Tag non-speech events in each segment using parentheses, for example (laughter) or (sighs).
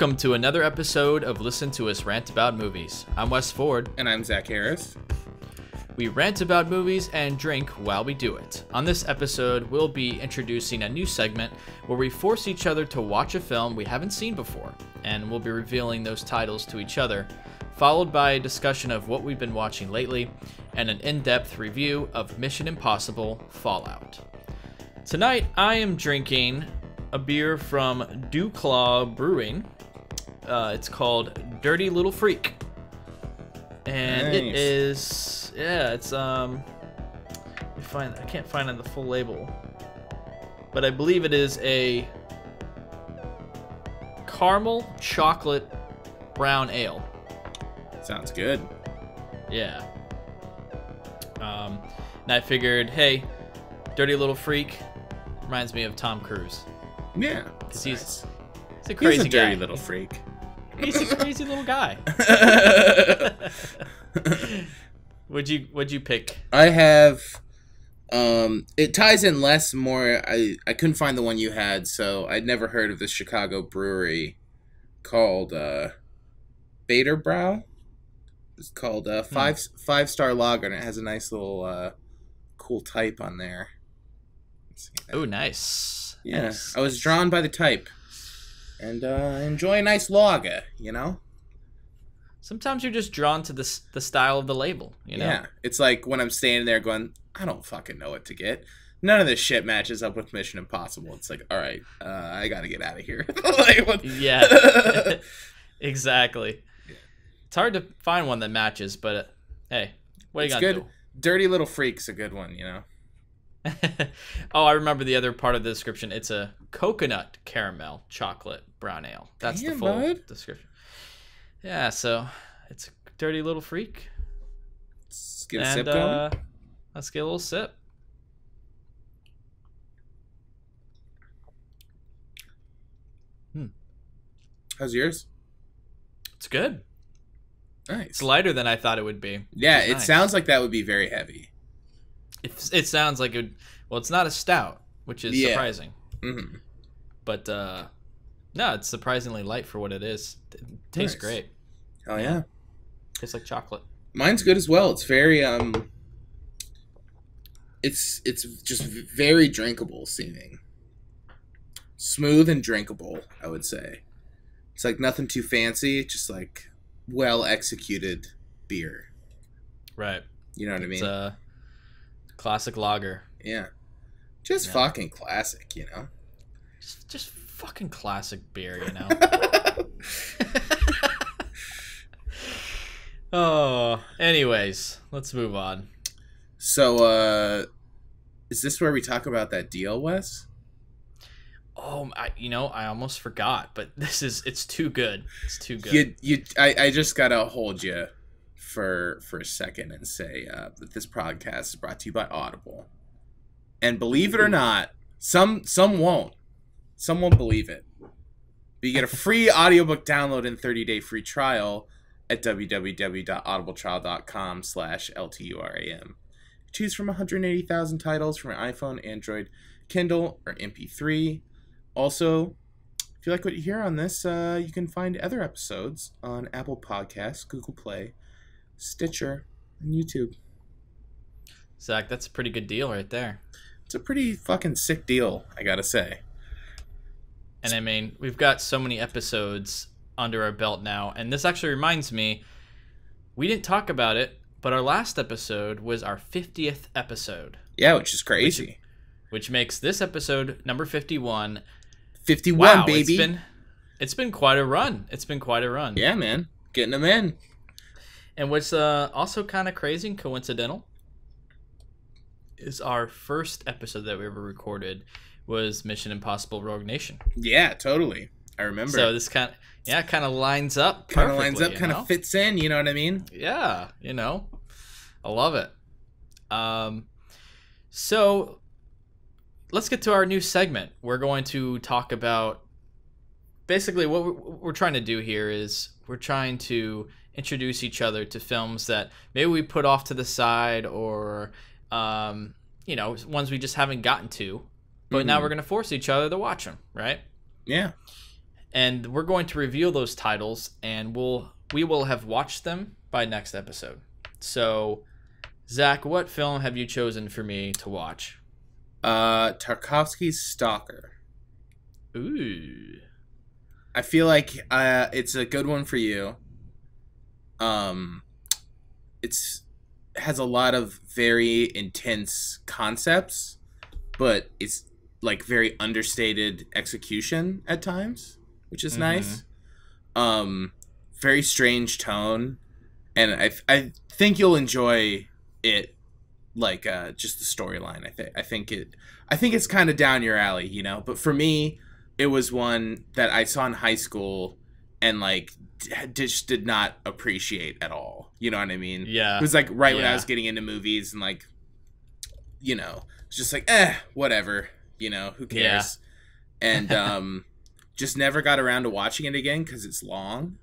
Welcome to another episode of Listen to Us Rant About Movies. I'm Wes Ford. And I'm Zach Harris. We rant about movies and drink while we do it. On this episode, we'll be introducing a new segment where we force each other to watch a film we haven't seen before, and we'll be revealing those titles to each other, followed by a discussion of what we've been watching lately and an in depth review of Mission Impossible Fallout. Tonight, I am drinking a beer from DuClaw Brewing. Uh, it's called Dirty Little Freak. And it Nice. is, yeah, it's, um, let me find, I can't find on the full label. But I believe it is a caramel chocolate brown ale. Sounds good. Yeah. Um, and I figured, hey, Dirty Little Freak reminds me of Tom Cruise. Yeah. Because He's, he's, nice. he's a He's crazy a dirty guy. little freak. He's a crazy little (laughs) guy. Would you Would you pick? I have um it ties in less more I I couldn't find the one you had, so I'd never heard of this Chicago brewery called uh Baderbräu. It's called uh five five star lager and it has a nice little uh cool type on there. Oh, nice. Yeah, Nice. I was drawn by the type. And uh, enjoy a nice lager, you know? Sometimes you're just drawn to the the style of the label. You know. Yeah. It's like when I'm standing there going, I don't fucking know what to get. None of this shit matches up with Mission Impossible. It's like, all right, uh, I gotta get out of here. (laughs) like, what- (laughs) Yeah. (laughs) exactly. Yeah. It's hard to find one that matches, but uh, hey, what are you It's gonna good. Dirty Little Freak's a good one, you know? oh, I remember the other part of the description. It's a coconut caramel chocolate brown ale. That's the full bud. description. Yeah, so it's a dirty little freak. Let's get a and sip going. uh, let's get a little sip. How's yours? It's good. Nice. It's lighter than I thought it would be. yeah, it nice. sounds like that would be very heavy. It, it sounds like it. Well, it's not a stout, which is Yeah. surprising. hmm But uh, no, it's surprisingly light for what it is. It tastes Nice. great. Oh yeah. Tastes like chocolate. Mine's good as well. It's very um it's it's just very drinkable seeming. Smooth and drinkable, I would say. It's like nothing too fancy, just like well executed beer. Right. You know what I mean? It's a classic lager. yeah. Just Yeah. fucking classic, you know. Just, just fucking classic beer, you know. (laughs) oh, anyways, let's move on. so uh is this where we talk about that deal, Wes? Oh, I, you know, I almost forgot, but (laughs) this is it's too good. It's too good. You, you, I, I just gotta hold you for for a second and say uh, that this podcast is brought to you by Audible. And believe it or not, some some won't. Some won't believe it. But you get a free (laughs) audiobook download and 30 day free trial at www.audibletrial.com slash LTURAM. Choose from 180,000 titles from your iPhone, Android, Kindle, or MP3. Also, if you like what you hear on this, uh, you can find other episodes on Apple Podcasts, Google Play, Stitcher, and YouTube. Zach, that's a pretty good deal right there. It's a pretty fucking sick deal, I gotta say. And I mean, we've got so many episodes under our belt now, and this actually reminds me, we didn't talk about it, but our last episode was our 50th episode, Yeah, which is crazy. which makes this episode number 51 51, wow, baby. It's been it's been quite a run. It's been quite a run. Yeah, man. Getting them in. And what's uh, also kind of crazy and coincidental is our first episode that we ever recorded was Mission Impossible Rogue Nation. Yeah, totally. I remember. So this kind of yeah, kind of lines up. kind of lines up, kind of fits in, you know what I mean? Yeah, you know, I love it. Um, so let's get to our new segment. We're going to talk about basically what we're, trying to do here is we're trying to introduce each other to films that maybe we put off to the side or um, you know ones we just haven't gotten to but now Mhm. we're going to force each other to watch them right Yeah. and we're going to reveal those titles, and we'll we will have watched them by next episode. So, Zach, what film have you chosen for me to watch? Uh, Tarkovsky's Stalker. Ooh. I feel like uh, it's a good one for you. Um, it's has a lot of very intense concepts, but it's like very understated execution at times, which is Mhm. nice. Um, very strange tone, and I I think you'll enjoy it. Like uh, just the storyline. I think I think it I think it's kind of down your alley, you know. But for me, it was one that I saw in high school and like d- just did not appreciate at all. You know what I mean? Yeah. It was like right when I was getting into movies and like, you know, it's just like eh, whatever. You know, who Yeah. cares? And (laughs) um, just never got around to watching it again because it's long.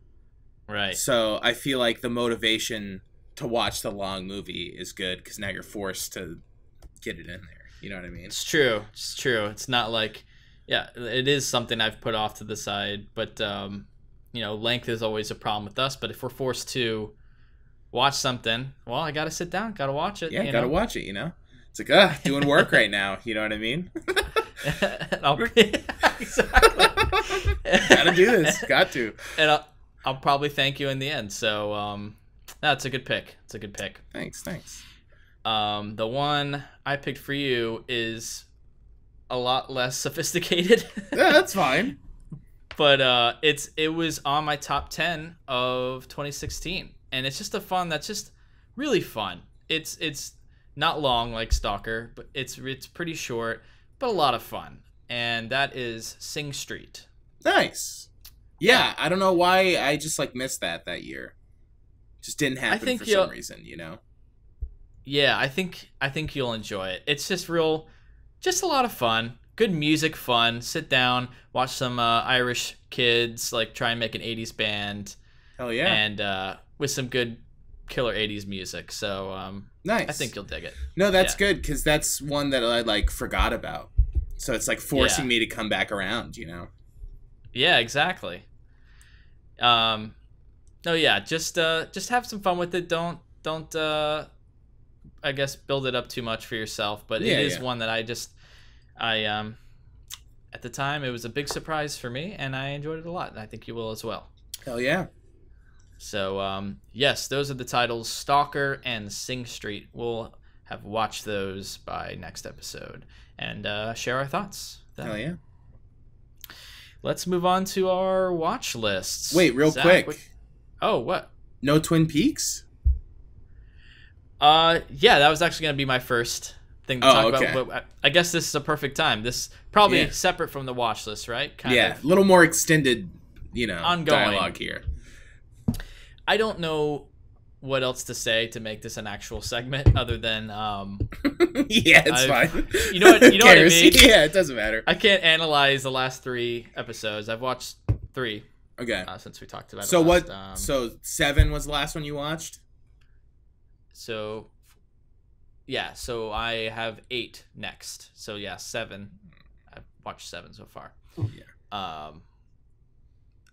Right. So I feel like the motivation to watch the long movie is good because now you're forced to get it in there. You know what I mean? It's true. It's true. It's not like, yeah, it is something I've put off to the side, but um, you know, length is always a problem with us. But if we're forced to watch something, well, I got to sit down, got to watch it. Yeah, gotta know? watch it. You know, it's like ah, doing work right now. You know what I mean? (laughs) (laughs) (laughs) Exactly. gotta do this. Got to. and I'll, I'll probably thank you in the end. So, um, that's a good pick. It's a good pick. Thanks. Thanks. Um, the one I picked for you is a lot less sophisticated. Yeah, that's fine. but uh, it's it was on my top ten of 2016, and it's just a fun that's just really fun. It's it's not long like Stalker, but it's it's pretty short, but a lot of fun. And that is Sing Street. Nice. Yeah, I don't know why I just like missed that that year. Just didn't happen think for some reason, you know. Yeah, I think I think you'll enjoy it. It's just real, just a lot of fun. Good music, fun. Sit down, watch some uh, Irish kids like try and make an '80s band, Hell yeah. and uh, with some good killer '80s music. So um, nice. I think you'll dig it. No, that's yeah. good because that's one that I like forgot about. So it's like forcing Yeah. me to come back around, you know. Yeah, exactly. Um, no, yeah, just uh, just have some fun with it. Don't don't uh, I guess build it up too much for yourself. But Yeah, it is one that I just I um at the time it was a big surprise for me, and I enjoyed it a lot. And I think you will as well. Hell yeah. So um, yes, those are the titles: Stalker and Sing Street. We'll have watched those by next episode and uh, share our thoughts. then. Hell yeah. Let's move on to our watch lists. Wait, real Zach, quick. what- Oh, what? No Twin Peaks? Uh, yeah, that was actually gonna be my first thing to Oh, talk okay. about. But I I guess this is a perfect time. This probably Yeah. separate from the watch list, right? Kind yeah, a little more extended, you know, Ongoing. dialogue here. I don't know what else to say to make this an actual segment (laughs) other than um, (laughs) yeah, it's I've- fine. you know what- you know what I (laughs) mean? Yeah, it doesn't matter. I can't analyze the last three episodes. I've watched three Okay. uh, since we talked about it. So last, what? Um, so seven was the last one you watched. So, yeah. So I have eight next. So yeah, seven. I've watched seven so far. Yeah. Um,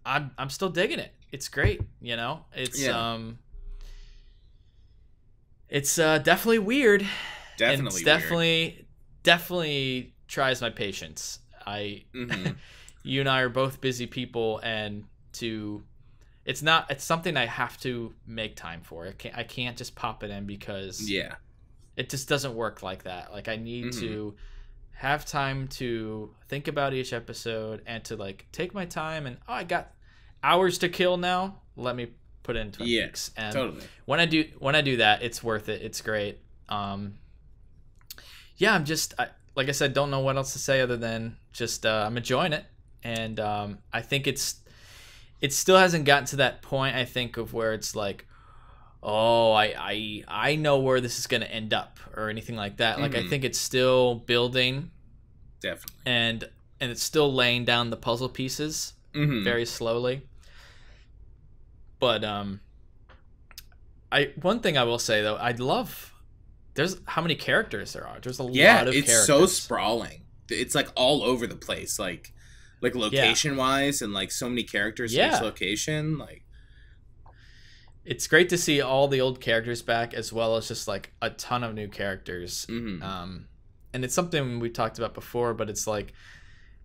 I'm I'm still digging it. It's great. You know, it's Yeah. um, it's uh definitely weird. Definitely. it's weird. definitely definitely tries my patience. I Mhm. (laughs) you and I are both busy people, and to it's not it's something I have to make time for. I can't I can't just pop it in because Yeah. it just doesn't work like that. Like I need Mhm. to have time to think about each episode and to like take my time and oh I got hours to kill now. Let me put in Twin Yeah, Peaks. And Totally. when I do when I do that, it's worth it. It's great. Um, yeah, I'm just I, like I said, don't know what else to say other than just uh, I'm enjoying it, and um, I think it's it still hasn't gotten to that point. I think of where it's like, oh, I I I know where this is gonna end up or anything like that. Like I Mhm. think it's still building Definitely. and and it's still laying down the puzzle pieces hmm very slowly. But um I one thing I will say though, I love there's how many characters there are. There's a Yeah, lot of characters. it's characters. so sprawling. It's like all over the place. Like, like location wise, and like so many characters in each location. Like, It's great to see all the old characters back as well as just like a ton of new characters. mhm. Um, and it's something we talked about before, but it's like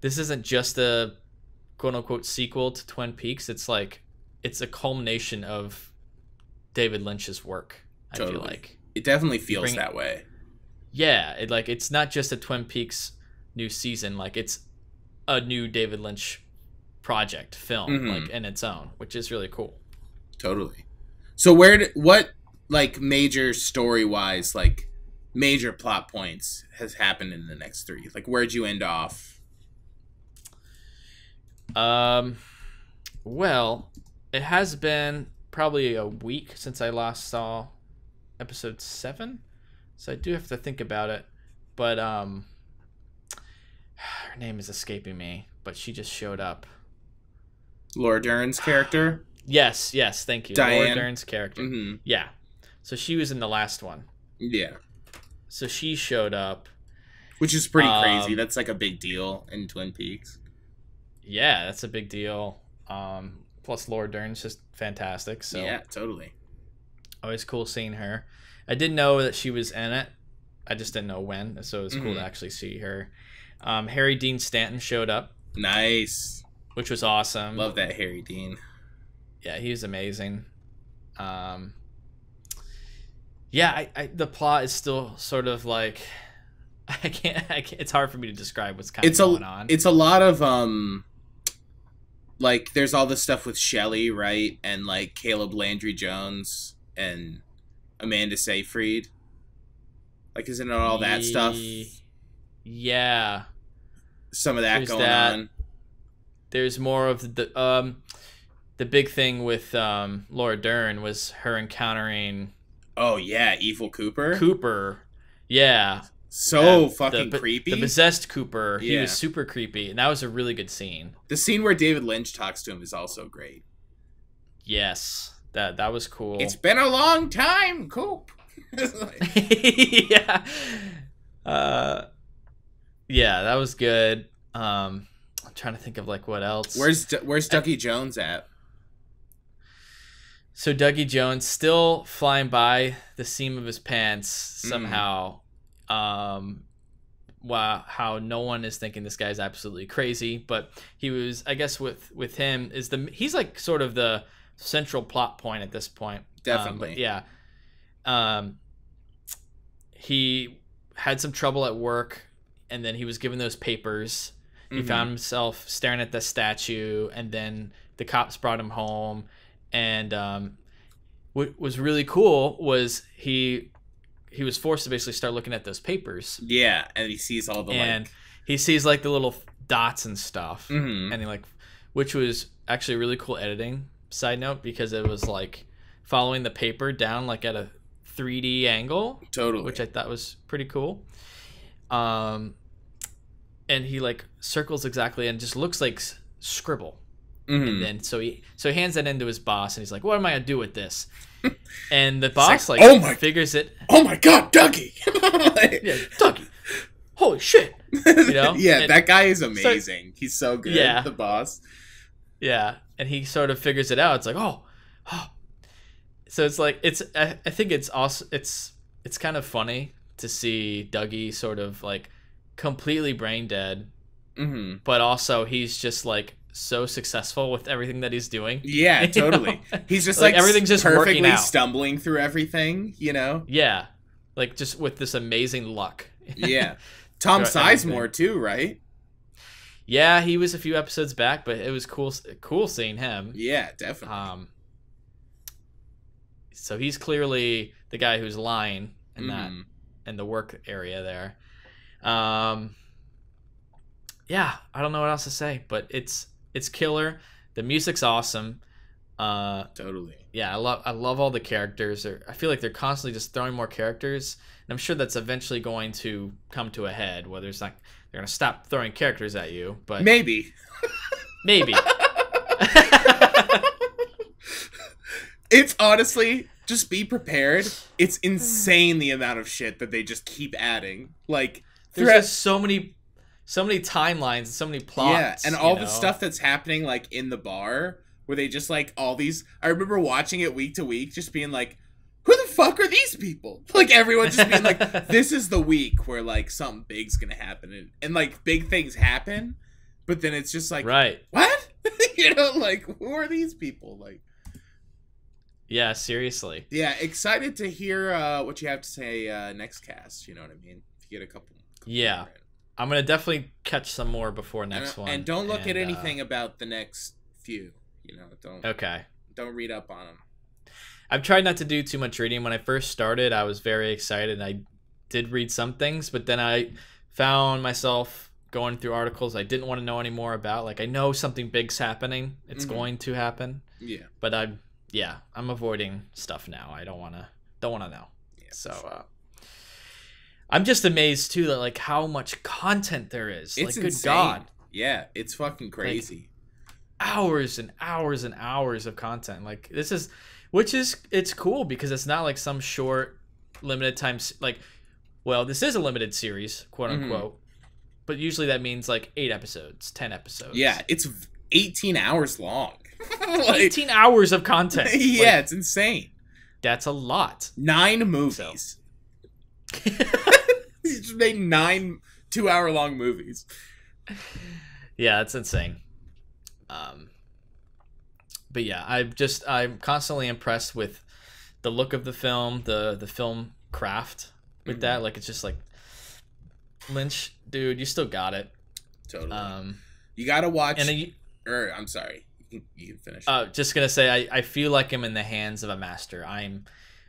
this isn't just a quote unquote sequel to Twin Peaks. It's like it's a culmination of David Lynch's work. I feel like. it definitely feels bring that way. Yeah, it like it's not just a Twin Peaks new season, like it's a new David Lynch project film Mhm. like in its own, which is really cool. Totally. So where did, what like major story wise like major plot points has happened in the next three? Like where'd you end off? Um well, it has been probably a week since I last saw episode 7. So I do have to think about it. But um (sighs) her name is escaping me, but she just showed up. Laura Dern's (sighs) character. Yes, yes, thank you. Laura Diane. Dern's character. hmm Yeah. So she was in the last one. Yeah, So she showed up. which is pretty Um, crazy. That's like a big deal in Twin Peaks. Yeah, that's a big deal. Um, plus Laura Dern's just fantastic. So yeah, totally. always cool seeing her. I didn't know that she was in it. I just didn't know when, so it was cool to Mhm. actually see her. Um, Harry Dean Stanton showed up, Nice. which was awesome. Love that Harry Dean. Yeah, he was amazing. Um, yeah, I, I, the plot is still sort of like (laughs) I can't, I can't. It's hard for me to describe what's kind It's of a going on. it's a lot of um like there's all this stuff with Shelley, right? And like Caleb Landry Jones and Amanda Seyfried. Like isn't it all that stuff? Yeah, Some of that There's going that. on. there's more of the um, the big thing with um Laura Dern was her encountering Oh yeah, Evil Cooper. Cooper. Yeah, so fucking the, creepy. The possessed Cooper. He was super creepy, and that was a really good scene. the scene where David Lynch talks to him is also great. Yes, that that was cool. It's been a long time, Coop. (laughs) Yeah. Uh, yeah, that was good. Um, I'm trying to think of like what else. where's where's Dougie Jones at? so Dougie Jones still flying by the seam of his pants Mm. Um, wow, how no one is thinking this guy's absolutely crazy, but he was. I guess with with him is the he's like sort of the central plot point at this point. Um, Definitely. but yeah. Um, he had some trouble at work, and then he was given those papers. He Mhm. found himself staring at the statue, and then the cops brought him home. And um, what was really cool was he he was forced to basically start looking at those papers, Yeah, and he sees all the and like. he sees like the little dots and stuff, Mhm. and he like, which was actually really cool editing. Side note, because it was like following the paper down like at a 3D angle, Totally. which I thought was pretty cool. Um, and he like circles exactly and just looks like scribble. Mhm. And then so he so he hands that into his boss and he's like, "What am I gonna do with this?" (laughs) And the boss like, like, "Oh my- figures it. oh my god, Dougie! (laughs) Yeah, Dougie, holy shit! know? (laughs) yeah, And- that guy is amazing. He's so good. Yeah. the boss. Yeah, and he sort of figures it out. It's like, oh, oh. So it's like it's. I, I think it's also it's it's kind of funny to see Dougie sort of like completely brain dead, hmm but also he's just like so successful with everything that he's doing. Yeah, (laughs) You know? totally. He's just Like, like, everything's just perfectly stumbling through everything. You know. Yeah, like just with this amazing luck. (laughs) Yeah. Tom. Sizemore too, right? yeah, he was a few episodes back, but it was cool. Cool seeing him. Yeah, definitely. Um. So he's clearly the guy who's lying in that Mhm. in the work area there. Um, yeah, I don't know what else to say, but it's it's killer. The music's awesome. Uh, Totally. yeah, I love I love all the characters. They're, I feel like they're constantly just throwing more characters, and I'm sure that's eventually going to come to a head. Whether it's like they're gonna stop throwing characters at you, but Maybe. (laughs) maybe. (laughs) It's honestly just be prepared. It's insane the amount of shit that they just keep adding. Like There's throughout- just so many so many timelines and so many plots. yeah, and all you the stuff that's happening like in the bar where they just like all these. I remember watching it week to week, just being like, "Who the fuck are these people?" (laughs) Like everyone just being like, (laughs) "This is the week where like something big's gonna happen," and, and like big things happen, but then it's just like, right. what? (laughs) you know, like who are these people? Like, Yeah, seriously. yeah, excited to hear uh, what you have to say uh, next cast. You know what I mean? If you get a couple. couple Yeah. I'm gonna definitely catch some more before next and, one. and don't look at and, uh, anything about the next few. You know, don't okay. don't read up on them. I've tried not to do too much reading. When I first started, I was very excited. I did read some things, but then I found myself going through articles I didn't want to know any more about. Like I know something big's happening. It's Mhm. going to happen, Yeah. but I'm yeah, I'm avoiding stuff now. I don't want to don't want to know. yeah So sure. uh, I'm just amazed too that like how much content there is. it's like good insane. god. Yeah, it's fucking crazy. hours and hours and hours of content. Like this is, which is it's cool because it's not like some short, limited time. Like, well, this is a limited series, quote Mhm. unquote. But usually that means like eight episodes, ten episodes. yeah, it's 18 hours long. (laughs) like, eighteen hours of content. (laughs) yeah, Like, it's insane. that's a lot. Nine movies. (laughs) he just made nine two-hour long movies. yeah, that's insane. Um, but yeah, I'm just I'm constantly impressed with the look of the film, the the film craft with Mhm. that. Like it's just like Lynch, dude, you still got it. Totally. Um, you gotta watch. and I, or I'm sorry, you can, you can finish. uh, just gonna say, I, I feel like I'm in the hands of a master. I'm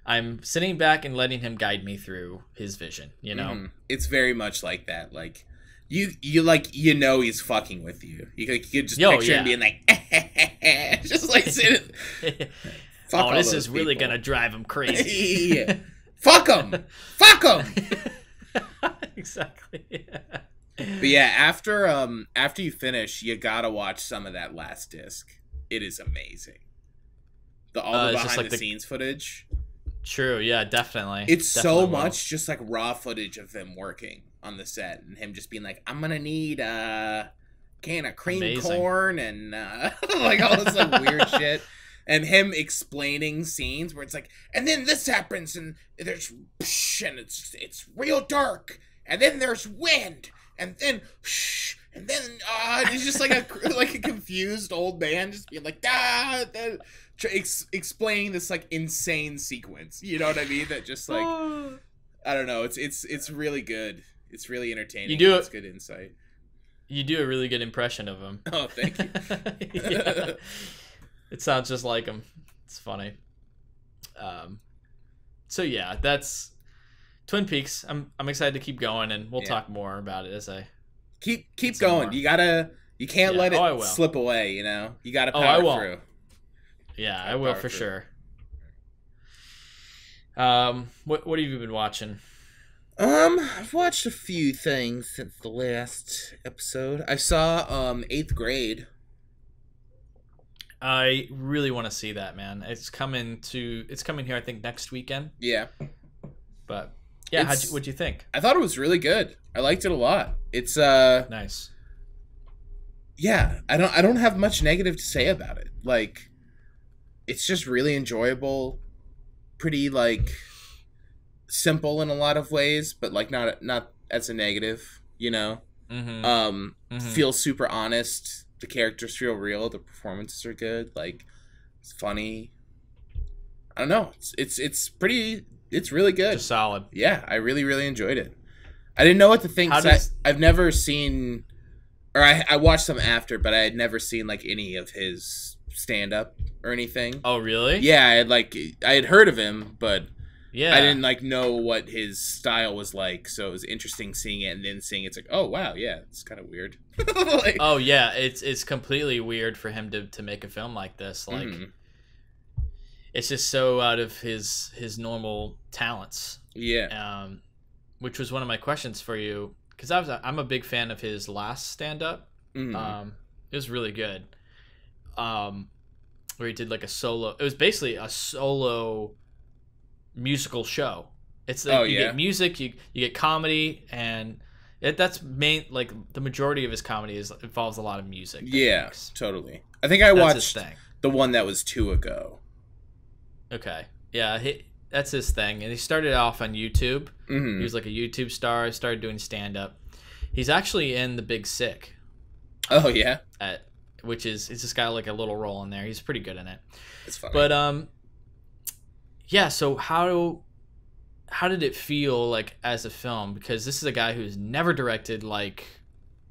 I'm sitting back and letting him guide me through his vision. You know, Mhm. it's very much like that. Like you, you like you know he's fucking with you. You like you could just Yo, picture yeah. him being like, (laughs) just like (laughs) sitting. (laughs) Fuck oh, this is really gonna drive him crazy. yeah. Fuck him. Fuck him. exactly. But yeah, after um after you finish, you gotta watch some of that last disc. It is amazing. The all Uh, the behind like the, the- scenes footage. True. Yeah, definitely. It's Definitely so will. much just like raw footage of them working on the set and him just being like, I'm gonna need a can of cream Amazing. corn and uh, (laughs) like all this like weird (laughs) shit. And him explaining scenes where it's like, and then this happens, and there's and it's it's real dark, and then there's wind, and then shh, and then uh, he's just like a (laughs) like a confused old man, just being like, ah, ex- explaining this like insane sequence. You know what I mean? That just like (sighs) I don't know. It's it's it's really good. It's really entertaining. You do It's it- good insight. You do a really good impression of him. Oh, thank you. (laughs) (laughs) yeah. It sounds just like him. It's funny. Um, so yeah, that's Twin Peaks. I'm I'm excited to keep going, and we'll Yeah. talk more about it as I. keep keep going. more. You gotta. You can't Yeah. let it Oh, slip away. You know. You gotta Oh, power I won't. through. Yeah, I will for through. sure. Um, what what have you been watching? Um, I've watched a few things since the last episode. I saw um eighth grade. I really want to see that, man. It's coming to it's coming here. I think next weekend. Yeah, But yeah, how'd you, what'd you think? I thought it was really good. I liked it a lot. It's uh, Nice. yeah. I don't I don't have much negative to say about it. Like, it's just really enjoyable. Pretty like simple in a lot of ways, but like not not as a negative. You know. Mm-hmm. um Mhm. feels super honest the characters feel real the performances are good like it's funny i don't know it's it's, it's pretty it's really good Just solid. yeah i really really enjoyed it i didn't know what to think 'cause I, I've never seen or I, I watched some after but i had never seen like any of his stand-up or anything Oh, really? yeah i had like i had heard of him but Yeah. I didn't like know what his style was like, so it was interesting seeing it and then seeing it's like, oh wow, yeah, it's kind of weird. (laughs) like, Oh yeah, it's it's completely weird for him to to make a film like this. Like mhm. it's just so out of his his normal talents. yeah, Um, which was one of my questions for you because I was I'm a big fan of his last stand up. Mhm. Um, it was really good. Um, where he did like a solo. It was basically a solo musical show. It's like Oh, you yeah? get music, you you get comedy, and It, that's main like the majority of his comedy is involves a lot of music. Yeah, totally. I think I That's watched thing. the one that was two ago. Okay, yeah, he, that's his thing, and he started off on YouTube. He hmm was like a YouTube star. Started doing stand up. He's actually in The Big Sick, Oh yeah, at which is he's just got like a little role in there. He's pretty good in it. it's funny. But um, yeah. So how how did it feel like as a film? Because this is a guy who's never directed like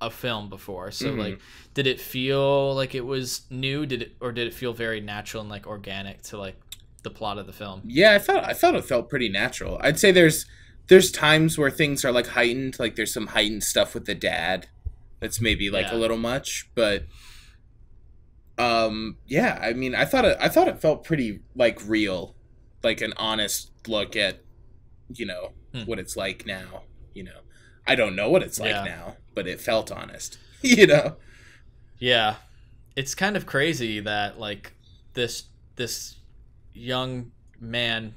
a film before. So Mhm. like, did it feel like it was new? Did it or did it feel very natural and like organic to like the plot of the film? yeah, I felt I felt it felt pretty natural. I'd say there's there's times where things are like heightened, like there's some heightened stuff with the dad that's maybe like Yeah. a little much, but um yeah, I mean, I thought it I thought it felt pretty like real, like an honest look at you know Hmm. what it's like now, you know. I don't know what it's like Yeah. now, but it felt honest. (laughs) you know. Yeah, it's kind of crazy that like this this young man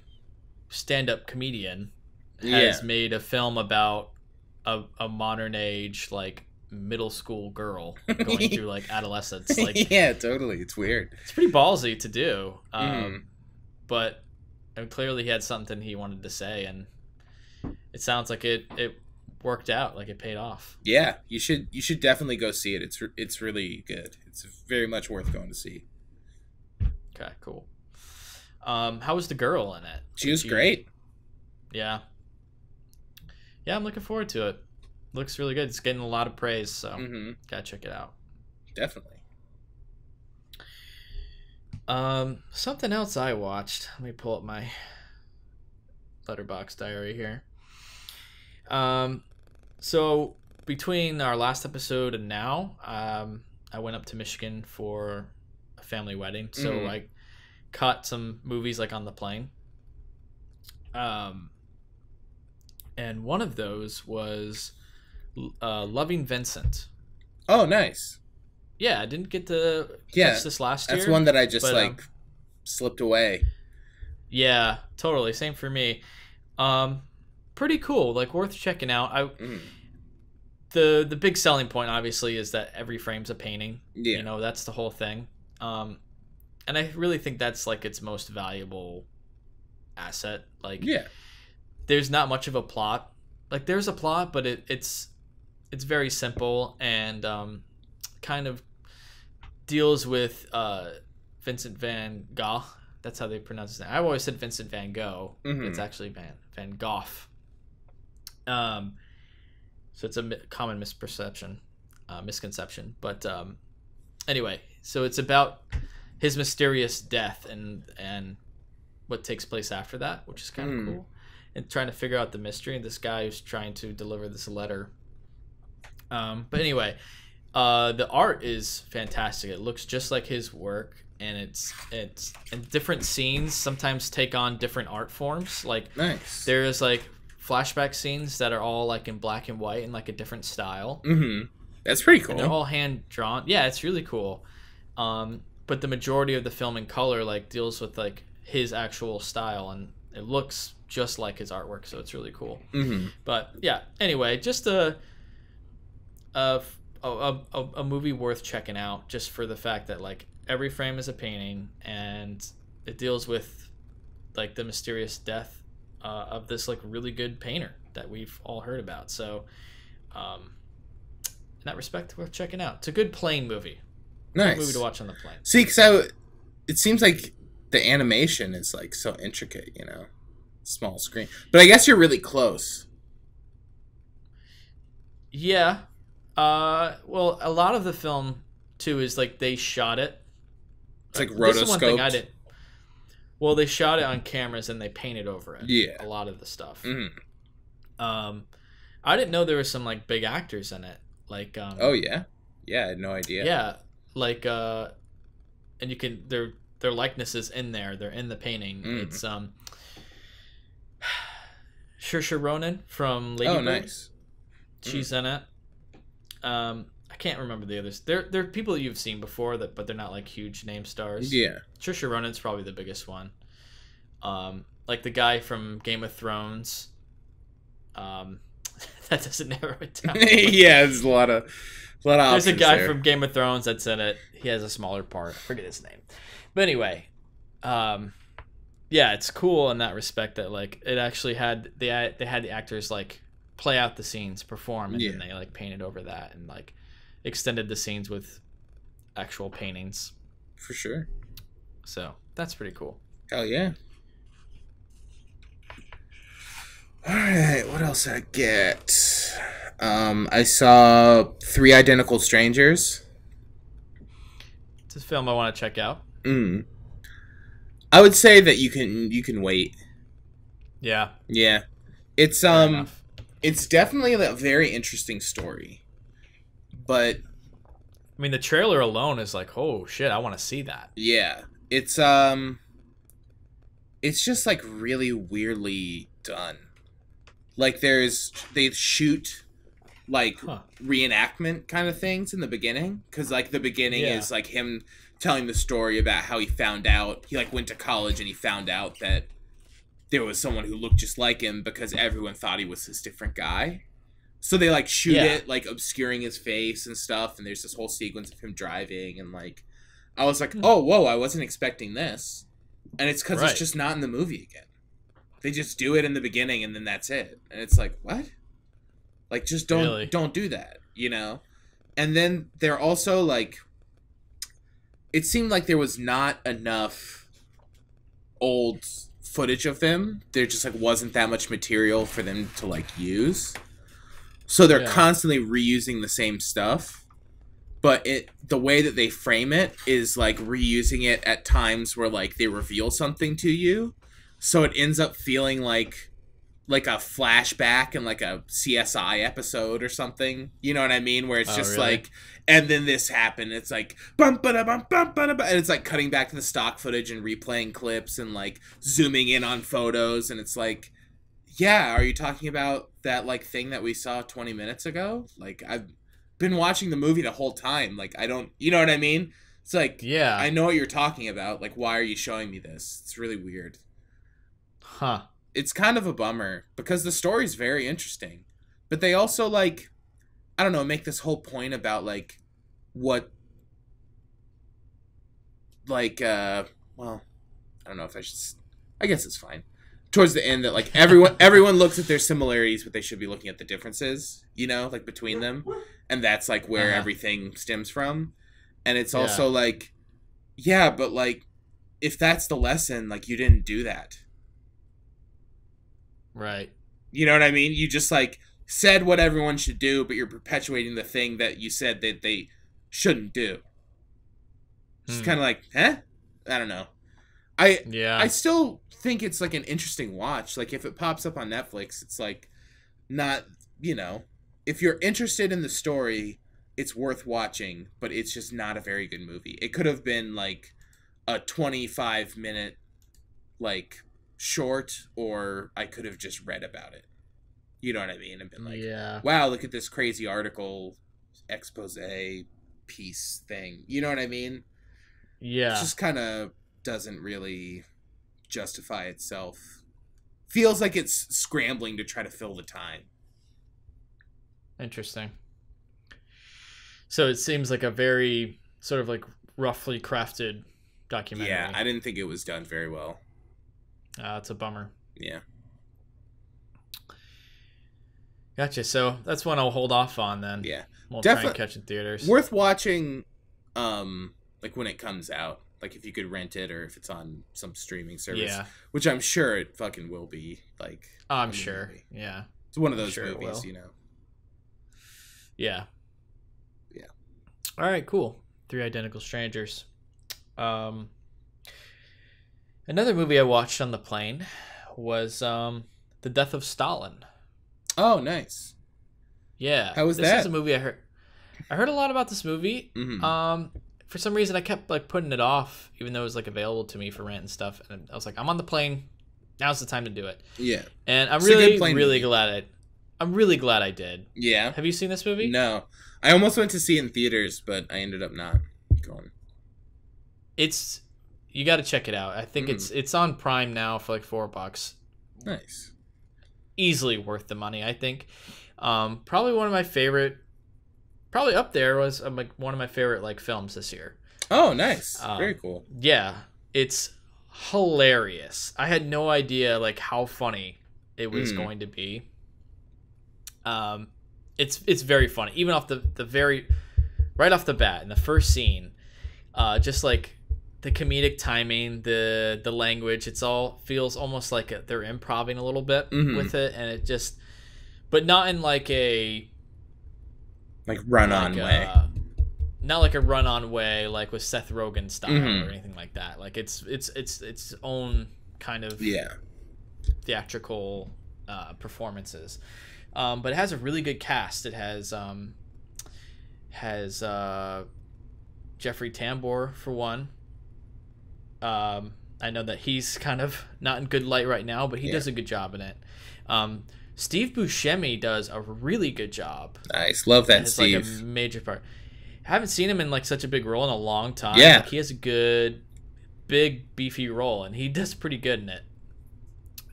stand up comedian has Yeah. made a film about a, a modern age like middle school girl (laughs) going through like adolescence. (laughs) Like yeah, totally. It's weird. it's pretty ballsy to do. Um, Mhm. But I mean, clearly he had something he wanted to say, and it sounds like it it worked out. Like it paid off. Yeah, you should you should definitely go see it. It's re- it's really good. It's very much worth going to see. Okay, cool. Um, how was the girl in it? She was you- great. Yeah. Yeah, I'm looking forward to it. Looks really good. It's getting a lot of praise, so hmm gotta check it out. Definitely. Um, something else I watched. Let me pull up my Letterboxd diary here. Um, so between our last episode and now, um, I went up to Michigan for a family wedding, so Mhm. I caught some movies like on the plane. Um, and one of those was uh, Loving Vincent. Oh, nice. Yeah, I didn't get to Yeah, catch this last That's year. one that I just but, like um, slipped away. Yeah, totally. Same for me. Um, pretty cool. Like worth checking out. I Mm. the the big selling point obviously is that every frame's a painting. Yeah. You know, that's the whole thing. Um, and I really think that's like its most valuable asset. Like, yeah. there's not much of a plot. Like, there's a plot, but it, it's it's very simple and um, kind of deals with uh, Vincent Van Gogh. That's how they pronounce his name. I've always said Vincent Van Gogh. Mhm. It's actually Van Van Gogh. Um, so it's a mi- common misperception, uh, misconception. But um, anyway, so it's about his mysterious death and and what takes place after that, which is kind of Hmm. cool. And trying to figure out the mystery. And this guy who's trying to deliver this letter. Um, but anyway, uh, the art is fantastic. It looks just like his work, and it's it's and different scenes sometimes take on different art forms. Like Nice. there's like flashback scenes that are all like in black and white and like a different style. mm-hmm. That's pretty And they're cool. all hand drawn. Yeah, it's really cool. Um, but the majority of the film in color like deals with like his actual style, and it looks just like his artwork, so it's really cool. hmm But yeah, anyway, just a a a, a, a movie worth checking out just for the fact that like every frame is a painting and it deals with like the mysterious death uh, of this like really good painter that we've all heard about. So um in that respect worth checking out. It's a good plane movie. Good Nice. movie to watch on the plane. See, w- it seems like the animation is like so intricate, you know, small screen. But I guess you're really close. Yeah. Uh well, a lot of the film too is like they shot it It's like This is one thing I didn't. Well, they shot it on cameras and they painted over it. Yeah. A lot of the stuff. hmm Um, I didn't know there were some like big actors in it. Like, um, Oh yeah, yeah. I had no idea. yeah, like, uh, and you can their their likenesses in there. They're in the painting. Mm. It's um, (sighs) Saoirse Ronan from Lady Oh, Bird. nice. She's in it. Um, I can't remember the others. They're they're people you've seen before that, but they're not like huge name stars. Yeah. Trisha Ronan's probably the biggest one. Um, like the guy from Game of Thrones. Um, (laughs) that doesn't narrow it down. yeah, there's a lot of a lot of There's a guy there. from Game of Thrones that's in it. He has a smaller part. I forget his name. But anyway, um, yeah, it's cool in that respect that like it actually had they they had the actors like play out the scenes, perform, and then they like painted over that and like extended the scenes with actual paintings. for sure. So that's pretty cool. Hell yeah. All right, what else I get? Um, I saw Three Identical Strangers. It's a film I want to check out. Mm. I would say that you can you can wait. Yeah. Yeah, it's fair um, enough. It's definitely a very interesting story, but I mean, the trailer alone is like, oh shit, I want to see that. yeah, it's um, it's just like really weirdly done. Like there's they shoot like Huh. reenactment kind of things in the beginning because like the beginning Yeah. is like him telling the story about how he found out he like went to college and he found out that there was someone who looked just like him because everyone thought he was this different guy so they like shoot Yeah. it like obscuring his face and stuff and there's this whole sequence of him driving and like i was like Hmm. oh whoa i wasn't expecting this and it's because Right. it's just not in the movie again they just do it in the beginning and then that's it and it's like what like just don't Really? don't do that you know and then they're also like it seemed like there was not enough old footage of them there just like wasn't that much material for them to like use. So they're Yeah. constantly reusing the same stuff. But it the way that they frame it is like reusing it at times where like they reveal something to you. So it ends up feeling like like a flashback and like a CSI episode or something. You know what I mean? Where it's Oh, just really? like, and then this happened. It's like bum ba bum bum ba and it's like cutting back to the stock footage and replaying clips and like zooming in on photos, and it's like, yeah, are you talking about that like thing that we saw twenty minutes ago? Like I've been watching the movie the whole time. Like I don't, you know what I mean? It's like Yeah. I know what you're talking about. Like why are you showing me this? It's really weird huh. It's kind of a bummer because the story's very interesting but they also like i don't know make this whole point about like what like uh well i don't know if i should I guess it's fine towards the end that like everyone (laughs) everyone looks at their similarities but they should be looking at the differences you know like between them and that's like where Uh-huh. everything stems from and it's Yeah. also like yeah but like if that's the lesson like you didn't do that Right. You know what I mean? You just like said what everyone should do, but you're perpetuating the thing that you said that they shouldn't do. Just Hmm. kind of like, huh? I don't know. I Yeah. I still think it's like an interesting watch. Like if it pops up on Netflix, it's like not, you know, if you're interested in the story, it's worth watching, but it's just not a very good movie. It could have been like a 25 minute like short or I could have just read about it. You know what I mean? And been like, yeah. wow, look at this crazy article expose piece thing. You know what I mean? Yeah. It just kind of doesn't really justify itself. Feels like it's scrambling to try to fill the time. Interesting. So it seems like a very sort of like roughly crafted documentary. Yeah, I didn't think it was done very well. Uh, it's a bummer. Yeah. Gotcha. So that's one I'll hold off on then. Yeah. Won't try and catch in theaters. Worth watching um like when it comes out. Like if you could rent it or if it's on some streaming service, yeah. which I'm sure it fucking will be. Like I'm sure. movie. Yeah. It's one of those sure movies, you know. Yeah. Yeah. All right, cool. Three Identical Strangers. Um Another movie I watched on the plane was um The Death of Stalin. Oh, nice. Yeah. How was this that? is a movie I heard I heard a lot about this movie. hmm Um for some reason I kept like putting it off even though it was like available to me for rent and stuff and I was like I'm on the plane. Now's the time to do it. yeah. And I'm It's really really movie. glad I I'm really glad I did. Yeah. Have you seen this movie? No. I almost went to see it in theaters, but I ended up not going. it's you got to check it out. I think Mm. it's it's on Prime now for like four bucks. Nice. Easily worth the money, I think. Um, probably one of my favorite, probably up there was um, like one of my favorite like films this year. Oh, nice. Um, Very cool. Yeah, it's hilarious. I had no idea like how funny it was Mm. going to be. Um, it's it's very funny, even off the the very right off the bat in the first scene. Uh, just like the comedic timing, the the language, it's all feels almost like a, they're improvising a little bit Mhm. with it, and it just, but not in like a Like run on like, way. uh, not like a run-on way, like with Seth Rogen style Mhm. or anything like that. Like it's it's it's its own kind of yeah. theatrical uh, performances. Um, but it has a really good cast. It has um, has uh, Jeffrey Tambor for one. Um, I know that he's kind of not in good light right now, but he Yeah. does a good job in it. Um, Steve Buscemi does a really good job Nice. Love that, it's like a Steve. major part. haven't seen him in like such a big role in a long time. Yeah. Like, he has a good, big, beefy role, and he (laughs) does pretty good in it.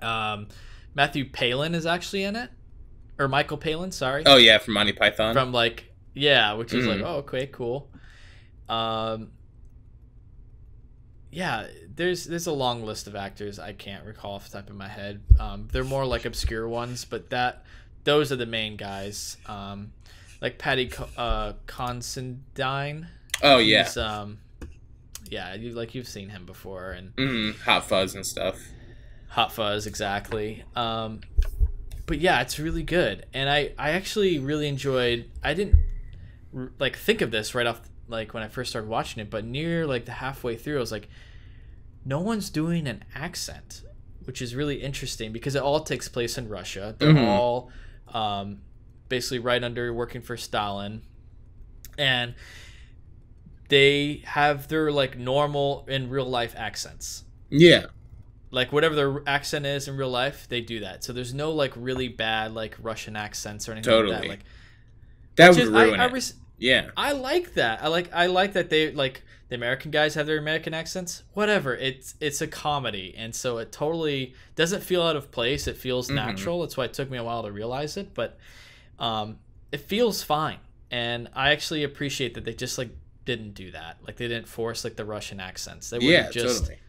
Um, Matthew Palin is actually in it, or Michael Palin, sorry, oh yeah, from Monty Python. from like yeah, which is like Mhm. oh okay, cool. Um, yeah, there's there's a long list of actors I can't recall off the top of my head. Um, they're more like obscure ones, but that those are the main guys. Um, like Paddy Co- uh, Considine. oh yeah. Um, yeah, you like you've seen him before, and hmm Hot Fuzz and stuff. Hot Fuzz exactly. Um, but yeah, it's really good, and I I actually really enjoyed. I didn't like think of this right off like when I first started watching it, but near like the halfway through, I was like, no one's doing an accent, which is really interesting because it all takes place in Russia. They're Mhm. all um, basically right under working for Stalin, and they have their like normal in real life accents Yeah. like whatever their accent is in real life, they do that. So there's no like really bad like Russian accents or anything like Totally. that. Like That would is- ruin I, it. res- yeah. I like that. I like I like that they like the American guys have their American accents. Whatever. It's it's a comedy, and so it totally doesn't feel out of place. It feels Mhm. natural. That's why it took me a while to realize it, but um, it feels fine. And I actually appreciate that they just like didn't do that. Like they didn't force like the Russian accents. They would Yeah, just totally.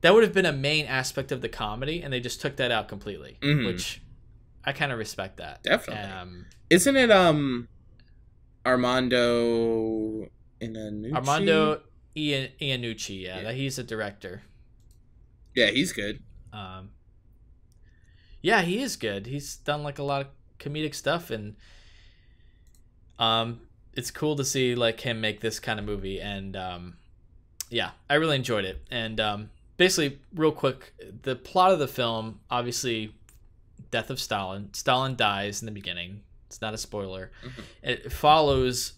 that would have been a main aspect of the comedy, and they just took that out completely, Mhm. which I kind of respect that. Definitely. Um, Isn't it um Armando Iannucci? Armando Ian, Iannucci, yeah, Yeah. he's a director. Yeah, he's good. Um, yeah, he is good. He's done like a lot of comedic stuff, and um, it's cool to see like him make this kind of movie. And um, yeah, I really enjoyed it. And um, basically, real quick, the plot of the film, obviously, death of Stalin. Stalin dies in the beginning. It's not a spoiler. Mhm. It follows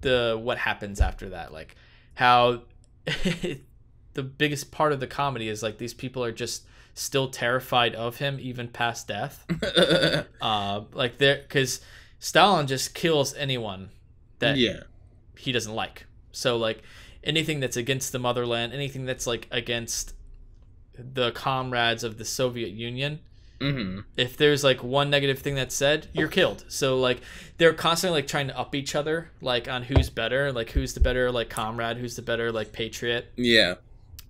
the what happens after that, like how (laughs) the biggest part of the comedy is like these people are just still terrified of him even past death (laughs) uh like they're because stalin just kills anyone that yeah. he doesn't like so like anything that's against the motherland anything that's like against the comrades of the soviet union hmm if there's like one negative thing that's said you're killed so like they're constantly like trying to up each other like on who's better like who's the better like comrade who's the better like patriot Yeah.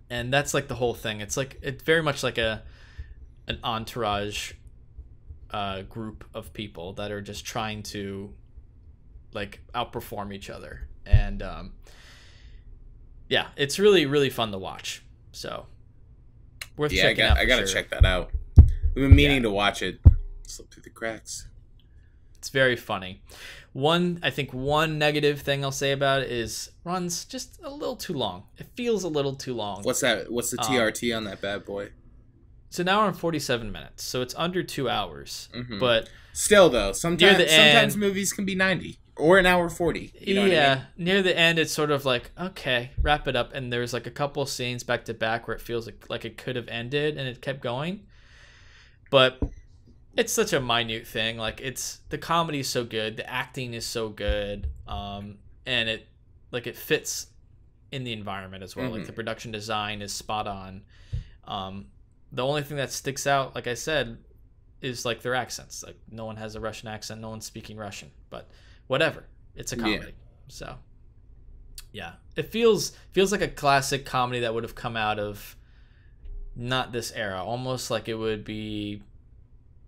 and that's like the whole thing it's like it's very much like a an entourage uh group of people that are just trying to like outperform each other and um yeah it's really really fun to watch so worth Yeah, I checking got out I gotta sure. check that out. We've been meaning Yeah. to watch it. Slip through the cracks. It's very funny. One, I think one negative thing I'll say about it is runs just a little too long. It feels a little too long. What's that? What's the Um, TRT on that bad boy? It's an hour and forty-seven minutes, so it's under two hours. Mhm. But Still though, sometimes the sometimes end- movies can be ninety or an hour forty. You know yeah, I mean? near the end, it's sort of like okay, wrap it up. And there's like a couple scenes back to back where it feels like like it could have ended, and it kept going. But it's such a minute thing. Like it's the comedy is so good, the acting is so good, um, and it like it fits in the environment as well. Like Mhm. the production design is spot on. Um, the only thing that sticks out, like I said, is like their accents. Like no one has a Russian accent, no one's speaking Russian, but whatever. It's a Yeah. comedy. So yeah, it feels feels like a classic comedy that would have come out of not this era, almost like it would be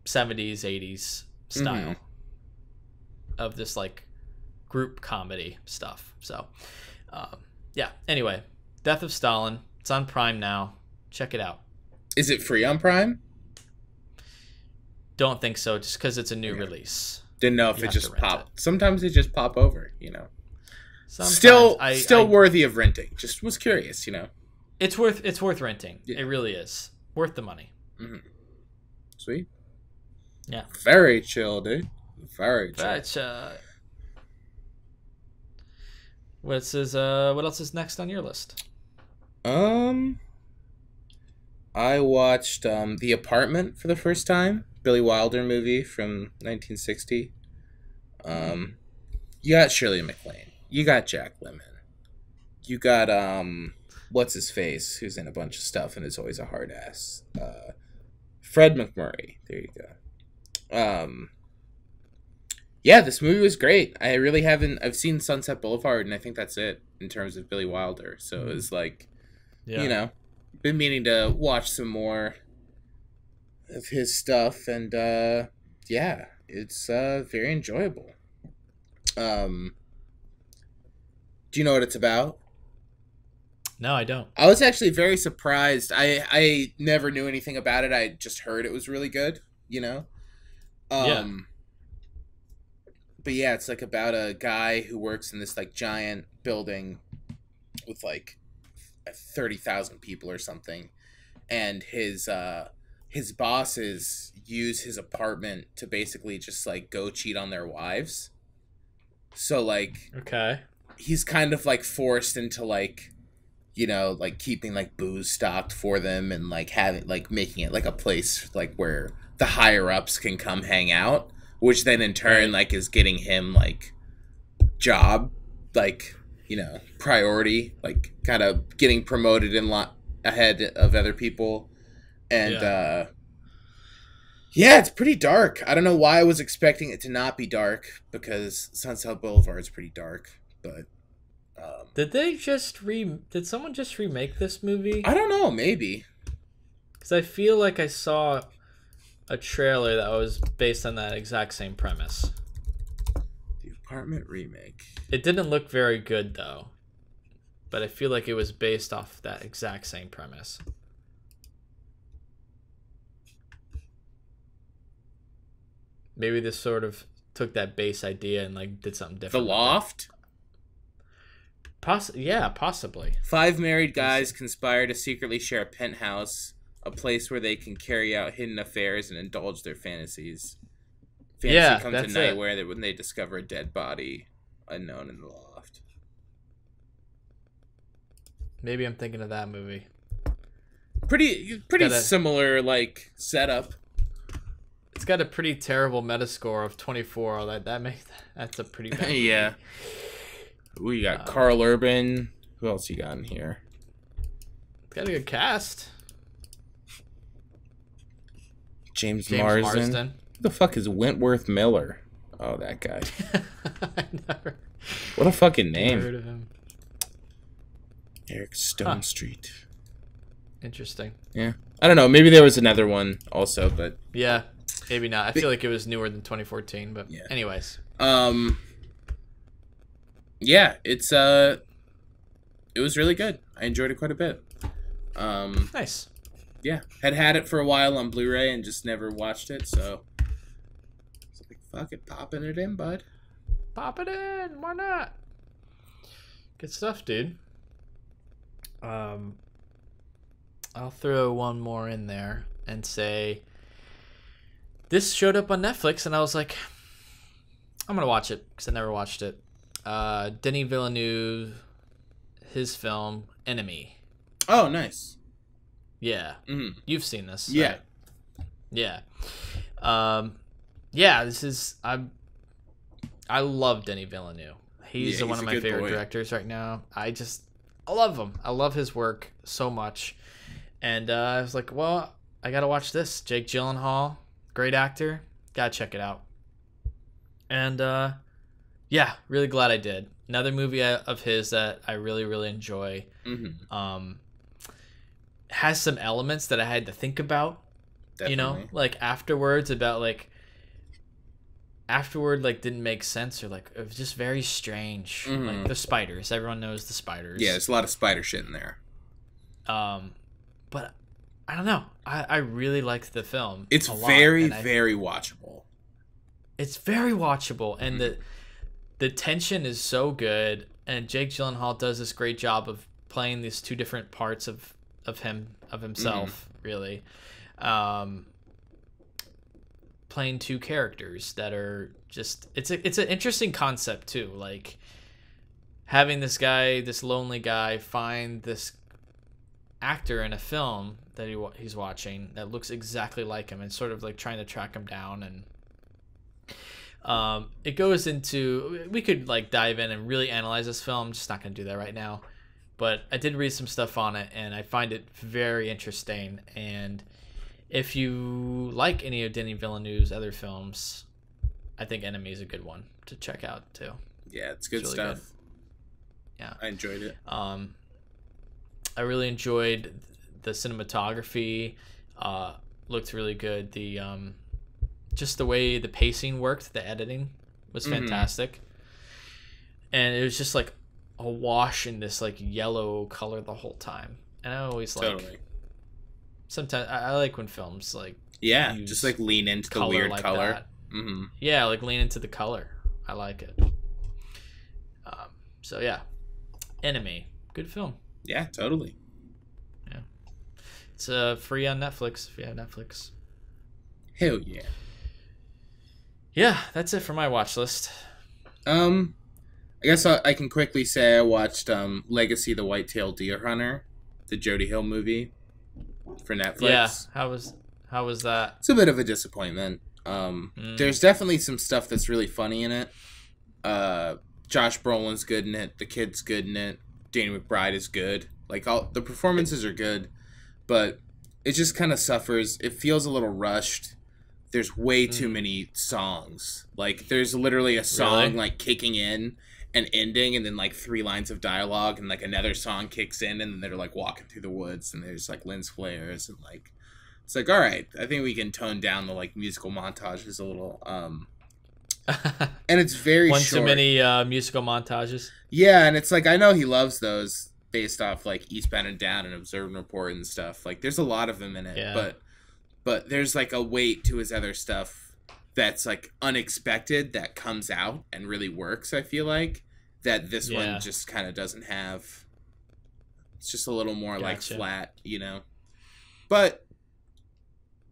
70s, 80s style Mhm. of this like group comedy stuff. So um, yeah, anyway, Death of Stalin. It's on Prime now. Check it out. Is it free on Prime? Don't think so, just because it's a new release. Didn't know if You it just popped. Sometimes they just pop over, you know. Sometimes still, I- still I- worthy of renting. Just was curious, you know. It's worth it's worth renting. Yeah. It really is worth the money. Sweet. Yeah. Very chill, dude. Very chill. Uh, what's is uh what else is next on your list? Um, I watched um The Apartment for the first time. Billy Wilder movie from 1960. Um, you got Shirley MacLaine. You got Jack Lemmon. You got um, what's his face? Who's in a bunch of stuff and is always a hard ass. Uh, Fred MacMurray. There you go. Um. Yeah, this movie was great. I really haven't. I've seen Sunset Boulevard, and I think that's it in terms of Billy Wilder. So it was like Yeah. you know been meaning to watch some more of his stuff and uh yeah it's uh very enjoyable um do you know what it's about No, I don't. i was actually very surprised i i never knew anything about it i just heard it was really good you know um Yeah. but yeah it's like about a guy who works in this like giant building with like 30,000 people or something and his uh his bosses use his apartment to basically just like go cheat on their wives so like Okay. he's kind of like forced into like you know like keeping like booze stocked for them and like having like making it like a place like where the higher ups can come hang out which then in turn like is getting him like job like you know priority like kind of getting promoted in lot ahead of other people. And Yeah. uh yeah it's pretty dark. I don't know why i was expecting it to not be dark because sunset boulevard is pretty dark but um Did they just re? Did someone just remake this movie? i don't know maybe Because I feel like I saw a trailer that was based on that exact same premise. the apartment remake It didn't look very good though, but I feel like it was based off that exact same premise. Maybe this sort of took that base idea and like did something different. it. loft Poss- yeah, possibly. Five married guys conspire to secretly share a penthouse, a place where they can carry out hidden affairs and indulge their fantasies. Fantasy Yeah, comes that's to night it. where they, when they discover a dead body unknown in the loft. Maybe I'm thinking of that movie. Pretty, pretty Gotta- similar like setup. It's got a pretty terrible Metascore of 24. That that makes that's a pretty (laughs) bad. movie. yeah. We got Um, Karl Urban. Who else you got in here? It's got a good cast. James, James Marsden. Marsden. Who the fuck is Wentworth Miller? Oh, that guy. (laughs) I never, What a fucking never name. heard of him. Eric Stone Huh. Street. Interesting. Yeah. I don't know. Maybe there was another one also, but Yeah, maybe not. I feel like it was newer than 2014, but Yeah. anyways. um yeah, it's uh it was really good. I enjoyed it quite a bit. Um Nice. yeah, had had it for a while on Blu-ray and just never watched it, so it's like fuck it, popping it in, bud. Pop it in. Why not? Good stuff, dude. Um, I'll throw one more in there and say this showed up on Netflix, and I was like, I'm gonna watch it because I never watched it. Uh, Denis Villeneuve, his film Enemy. Oh, nice. Yeah, Mhm. you've seen this. Yeah. right? Yeah. Um, yeah. This is I. I love Denis Villeneuve. He's Yeah, one he's of my favorite boy. directors right now. I just I love him. I love his work so much. And uh, I was like, well, I gotta watch this. Jake Gyllenhaal great actor. Gotta check it out. And uh, yeah, really glad I did. Another movie uh, of his that I really really enjoy. Mm-hmm. Um, has some elements that I had to think about. You know, like afterwards about like afterward like didn't make sense or like it was just very strange. Mhm. Like the spiders, everyone knows the spiders. Yeah, there's a lot of spider shit in there. Um, but I don't know. I I really liked the film. It's a lot, very, I- very watchable. it's very watchable and the the tension is so good and Jake Gyllenhaal does this great job of playing these two different parts of of him of himself really. Um playing two characters that are just it's a it's an interesting concept too. Like having this guy this lonely guy find this actor in a film that he, he's watching that looks exactly like him and sort of like trying to track him down and um, it goes into we could like dive in and really analyze this film. I'm just not gonna do that right now. But I did read some stuff on it and I find it very interesting. And if you like any of Denis Villeneuve's other films, I think Enemy is a good one to check out too. Yeah, it's good It's really stuff. good. Yeah. I enjoyed it. Um, I really enjoyed the cinematography. Uh, looked really good. The um, just the way the pacing worked, the editing was Mhm. fantastic, and it was just like a wash in this like yellow color the whole time. And I always like totally. sometimes I, I like when films like Yeah, just like lean into the weird like color. that. hmm Yeah, like lean into the color. I like it. Um, so yeah, Enemy, good film. Yeah, totally. Yeah, it's uh, free on Netflix if you have Netflix. Hell yeah. Yeah, that's it for my watch list. Um, I guess I, I can quickly say I watched um Legacy: The White-tailed Deer Hunter, the Jody Hill movie for Netflix. Yeah, how was how was that? It's a bit of a disappointment. Um, Mm. there's definitely some stuff that's really funny in it. Uh, Josh Brolin's good in it. The kid's good in it. Danny McBride is good. Like all the performances are good, but it just kind of suffers. It feels a little rushed. There's way too Mm. many songs. Like there's literally a song Really? like kicking in and ending, and then like three lines of dialogue, and like another song kicks in, and then they're like walking through the woods, and there's like lens flares, and like it's like all right, I think we can tone down the like musical montages a little. Um, (laughs) and it's very One short. too many uh, musical montages. Yeah, and it's like I know he loves those based off like Eastbound and Down and Observe and Report and stuff. Like there's a lot of them in it, Yeah. but but there's like a weight to his other stuff that's like unexpected that comes out and really works. I feel like that this Yeah. one just kind of doesn't have. It's just a little more like flat, you know. But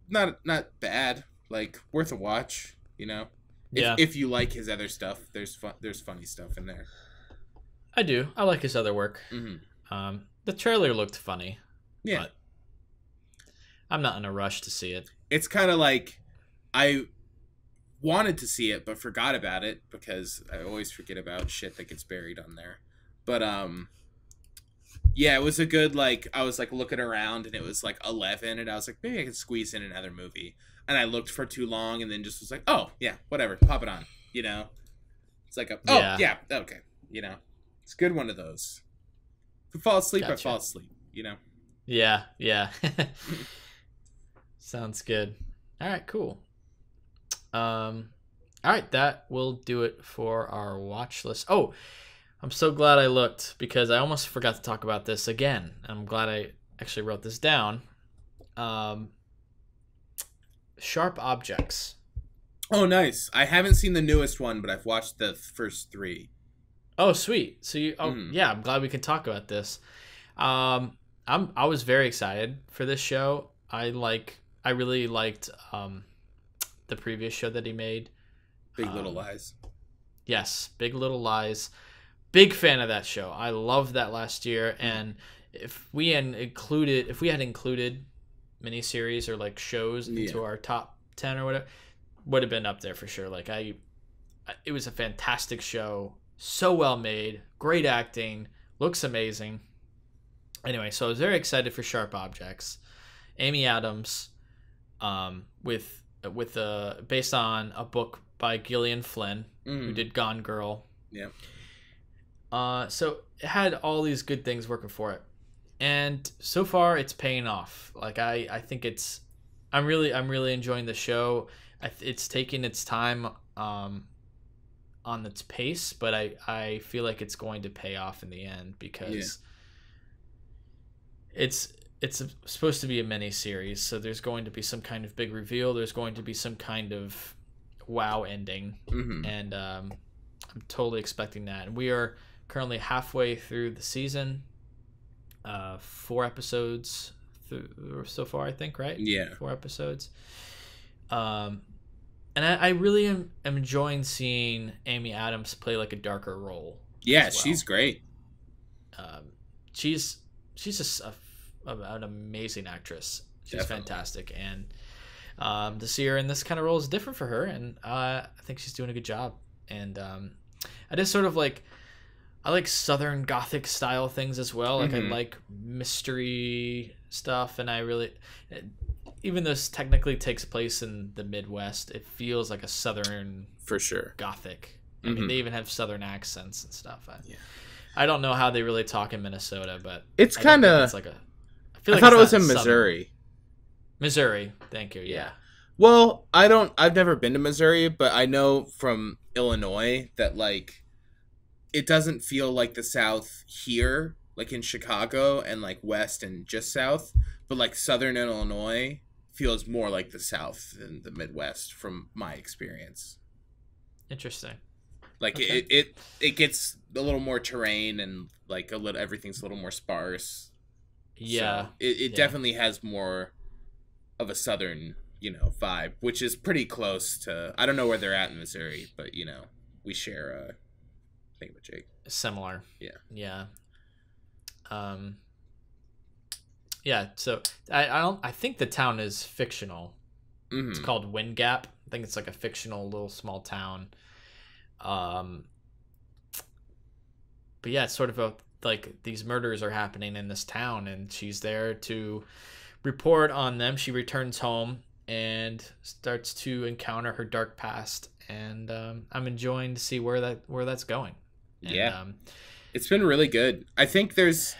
not not bad. Like worth a watch, you know. If, Yeah, if you like his other stuff, there's fun. There's funny stuff in there. I do. I like his other work. hmm Um, the trailer looked funny. Yeah, But- I'm not in a rush to see it. it's kind of like I wanted to see it but forgot about it because I always forget about shit that gets buried on there. But um yeah, it was a good like I was like looking around and it was like 11 and I was like maybe I can squeeze in another movie. And I looked for too long and then just was like, "Oh, yeah, whatever. Pop it on." You know? It's like a Oh, Yeah. yeah, okay. You know. It's a good one of those. If I fall asleep, I fall asleep, you know. Yeah, yeah. (laughs) Sounds good. All right, cool. Um, all right, that will do it for our watch list. Oh, I'm so glad I looked because I almost forgot to talk about this again. I'm glad I actually wrote this down. Um, sharp objects. Oh, nice. I haven't seen the newest one, but I've watched the first 3. Oh, sweet. So you, oh, Mhm. yeah, I'm glad we can talk about this. Um, I'm, I was very excited for this show. I like, I really liked, um, the previous show that he made. Big Little Um, Lies. Yes, Big Little Lies. Big fan of that show. I loved that last year, and if we had included, if we had included miniseries or like shows into our top ten or whatever, would have been up there for sure. Like I, I- it was a fantastic show, so well made, great acting, looks amazing. Anyway, so I was very excited for Sharp Objects. Amy Adams, um, with with a based on a book by Gillian Flynn, who Mhm. did Gone Girl. Yeah. Uh, so it had all these good things working for it, and so far it's paying off. Like I, I think it's, I'm really, I'm really enjoying the show. I, th- it's taking its time, um, on its pace, but I, I feel like it's going to pay off in the end because it's it's supposed to be a mini series, so there's going to be some kind of big reveal. There's going to be some kind of wow ending Mhm. and um, I'm totally expecting that. And we are currently halfway through the season, uh, four episodes through so far, I think, right? Yeah. four episodes. Um, and I, I really am, am enjoying seeing Amy Adams play like a darker role. Yeah, well. she's great. Um, she's she's just a- an amazing actress. She's Definitely. fantastic, and um, to see her in this kind of role is different for her, and uh, I think she's doing a good job. And um, I just sort of like I like Southern Gothic style things as well. Like Mhm. I like mystery stuff, and I really, even though this technically takes place in the Midwest, it feels like a Southern For sure. Gothic. I mean, Mhm. they even have Southern accents and stuff. I, Yeah. I don't know how they really talk in Minnesota, but It's I don't think kind of. it's like a. I, like thought it was in Southern. Missouri. Missouri, thank you. Yeah. Yeah. Well, I don't. I've never been to Missouri, but I know from Illinois that like it doesn't feel like the South here, like in Chicago and like West and just South, but like Southern Illinois feels more like the South than the Midwest from my experience. Interesting. Like Okay. it, it, it gets a little more terrain and like a little everything's a little more sparse. Yeah. So it, it yeah. definitely has more of a southern, you know, vibe, which is pretty close to. I don't know where they're at in Missouri, but you know, we share a thing with Jake. Similar. Yeah. Yeah. Um. Yeah. So I, I don't. I think the town is fictional. hmm It's called Wind Gap. I think it's like a fictional little small town. Um. But yeah, it's sort of a like these murders are happening in this town, and she's there to report on them. She returns home and starts to encounter her dark past, and um, I'm enjoying to see where that where that's going. And, Yeah. Um, It's been really good. I think there's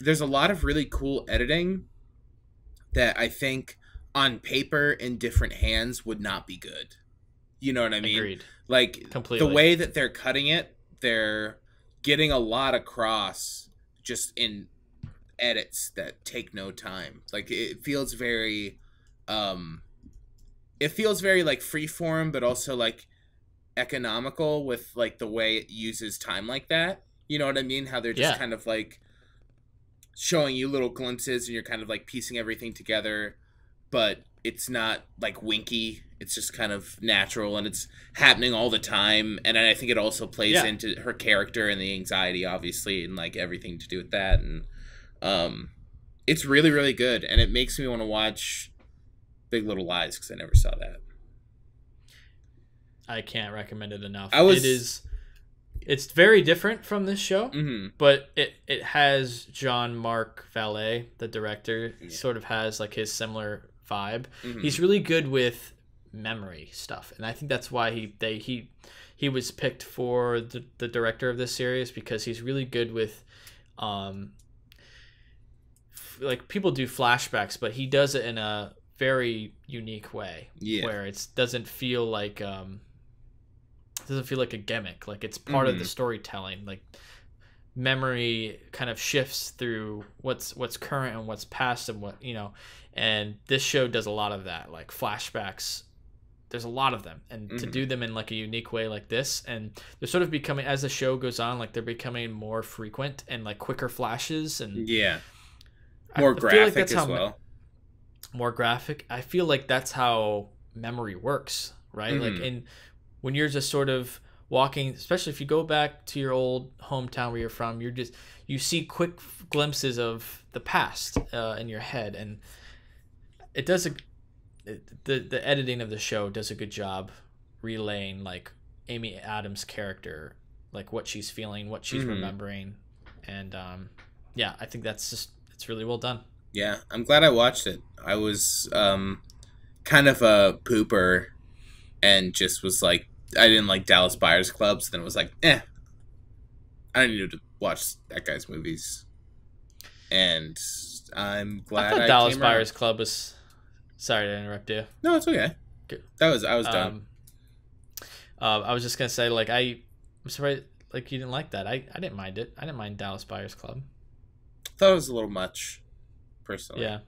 there's a lot of really cool editing that I think on paper in different hands would not be good. You know what I mean? agreed. Like Completely. the way that they're cutting it, they're getting a lot across just in edits that take no time. Like it feels very um it feels very like freeform but also like economical with like the way it uses time like that. You know what I mean? How they're just Yeah. kind of like showing you little glimpses and you're kind of like piecing everything together, but it's not like winky. It's just kind of natural and it's happening all the time. And I think it also plays Yeah. into her character and the anxiety, obviously, and like everything to do with that. And um, it's really, really good. And it makes me want to watch Big Little Lies because I never saw that. I can't recommend it enough. I was- It is. It's very different from this show, hmm but it it has Jean-Marc Vallée, the director, Yeah. sort of has like his similar vibe. hmm He's really good with memory stuff, and I think that's why he they he he was picked for the, the director of this series because he's really good with um f- like people do flashbacks, but he does it in a very unique way Yeah. where it doesn't feel like um doesn't feel like a gimmick like it's part of the Mhm. storytelling like memory kind of shifts through what's what's current and what's past and what you know and this show does a lot of that like flashbacks there's a lot of them and to Mhm. do them in like a unique way like this and they're sort of becoming as the show goes on like they're becoming more frequent and like quicker flashes and Yeah. I- More I graphic that's as how- well. more graphic. I feel like that's how memory works, right? Like Mhm. in when you're just sort of walking, especially if you go back to your old hometown where you're from, you're just you see quick glimpses of the past uh, in your head, and it does a it, the the editing of the show does a good job relaying like Amy Adams' character, like what she's feeling, what she's Mhm. remembering, and um, yeah, I think that's just it's really well done. Yeah, I'm glad I watched it. I was um kind of a pooper and just was like I didn't like Dallas Buyers Club, so then it was like, eh. I need to watch that guy's movies. And I'm glad I thought I Dallas came around. Buyers Club was. Sorry to interrupt you. No, it's okay. Good. That was I was done. Um, uh, I was just gonna say, like, I, I'm surprised, like, you didn't like that. I, I didn't mind it. I didn't mind Dallas Buyers Club. Thought it was a little much, personally. Yeah.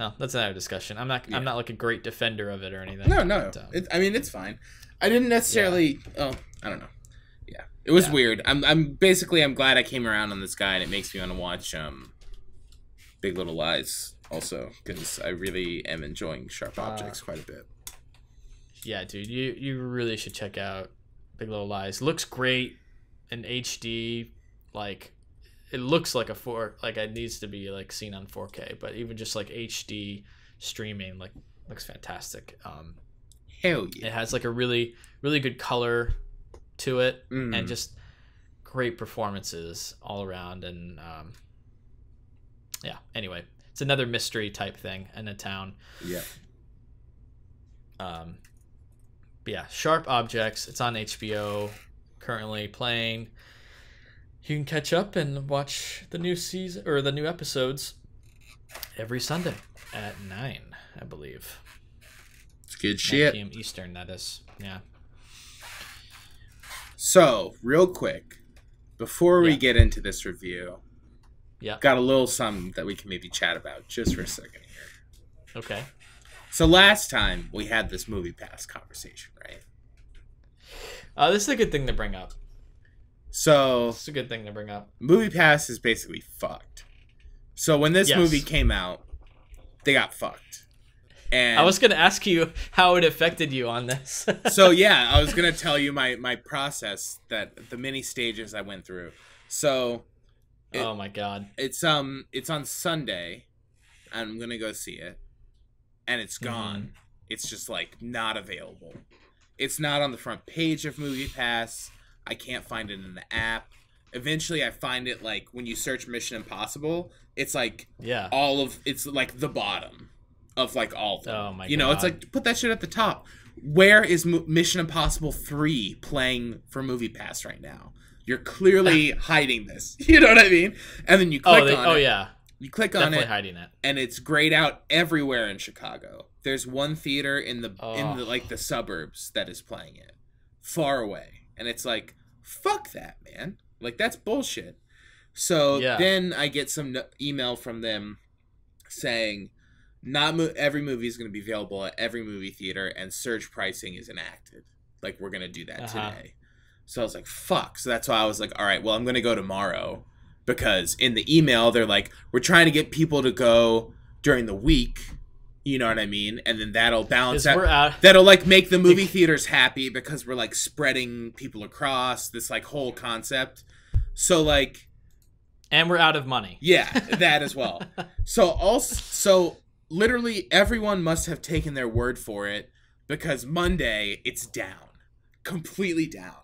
No, that's another discussion. I'm not. Yeah. I'm not like a great defender of it or anything. No, no. But, um, It, I mean, it's fine. I didn't necessarily. Oh, I don't know. Yeah, it was Yeah. weird. I'm. I'm basically. I'm glad I came around on this guy, and it makes me want to watch um, Big Little Lies also because I really am enjoying Sharp Uh, Objects quite a bit. yeah, dude, you you really should check out Big Little Lies. Looks great in HD. Like, it looks like a four. Like it needs to be like seen on 4K, but even just like HD streaming, like looks fantastic. Um, Hell it has like a really really good color to it Mm. and just great performances all around and um, yeah anyway it's another mystery type thing in a town yeah. um, yeah sharp objects it's on hbo currently playing you can catch up and watch the new season or the new episodes every sunday at 9 i believe It's good 9 shit. p.m eastern that is yeah So, real quick, before we Yeah. get into this review, yeah got a little something that we can maybe chat about just for a second here. okay So last time we had this movie pass conversation, right? uh, this is a good thing to bring up So It's a good thing to bring up. movie pass is basically fucked. So when this Yes. movie came out, they got fucked. And I was gonna ask you how it affected you on this. (laughs) so yeah, I was gonna (laughs) tell you my my process that the many stages I went through. So it- oh my god. it's um it's on Sunday. I'm gonna go see it, and it's gone. It's just like not available. It's not on the front page of Movie Pass. I can't find it in the app. Eventually, I find it like when you search Mission Impossible, it's like Yeah. all of it's like the bottom of like all of them. Oh my You know, it's like put that shit at the top. Where is Mo- Mission Impossible 3 playing for Movie Pass right now? You're clearly (laughs) hiding this. (laughs) You know what I mean? And then you oh, click Oh, they, on oh it. yeah. You click on Definitely it hiding it. and it's grayed out everywhere in Chicago. There's one theater in the in Oh. the like the suburbs that is playing it. Far away. And it's like fuck that, man. Like that's bullshit. So Yeah. then I get some email from them saying not mo- every movie is going to be available at every movie theater and surge pricing is enacted. Like we're going to do that Uh-huh. today. So I was like, fuck. So that's why I was like, all right, well, I'm going to go tomorrow because in the email, they're like, we're trying to get people to go during the week. You know what I mean? And then that'll balance out. out. That'll like make the movie theaters happy because we're like spreading people across this like whole concept. So like And we're out of money. yeah, (laughs) that as well. So also, so literally everyone must have taken their word for it because Monday it's down, completely down.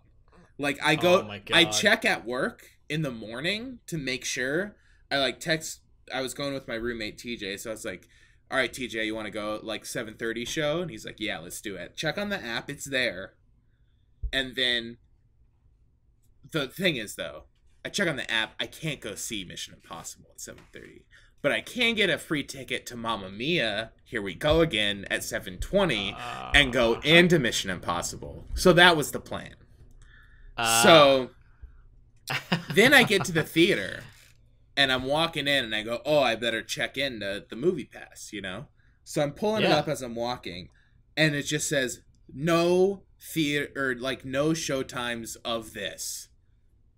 Like I go, Oh I check at work in the morning to make sure. I like text. I was going with my roommate TJ, so I was like, "All right, TJ, you want to go like 7:30 show?" And he's like, "Yeah, let's do it." Check on the app; it's there. And then the thing is, though, I check on the app. I can't go see Mission Impossible at 7:30, but I can get a free ticket to Mamma Mia. Here we go again at 7:20, and go Uh, into Mission Impossible. So that was the plan. uh, so (laughs) then I get to the theater, and I'm walking in, and I go, "Oh, I better check in the the movie pass," you know. So I'm pulling it up as I'm walking, and it just says no theater or like no show times of this.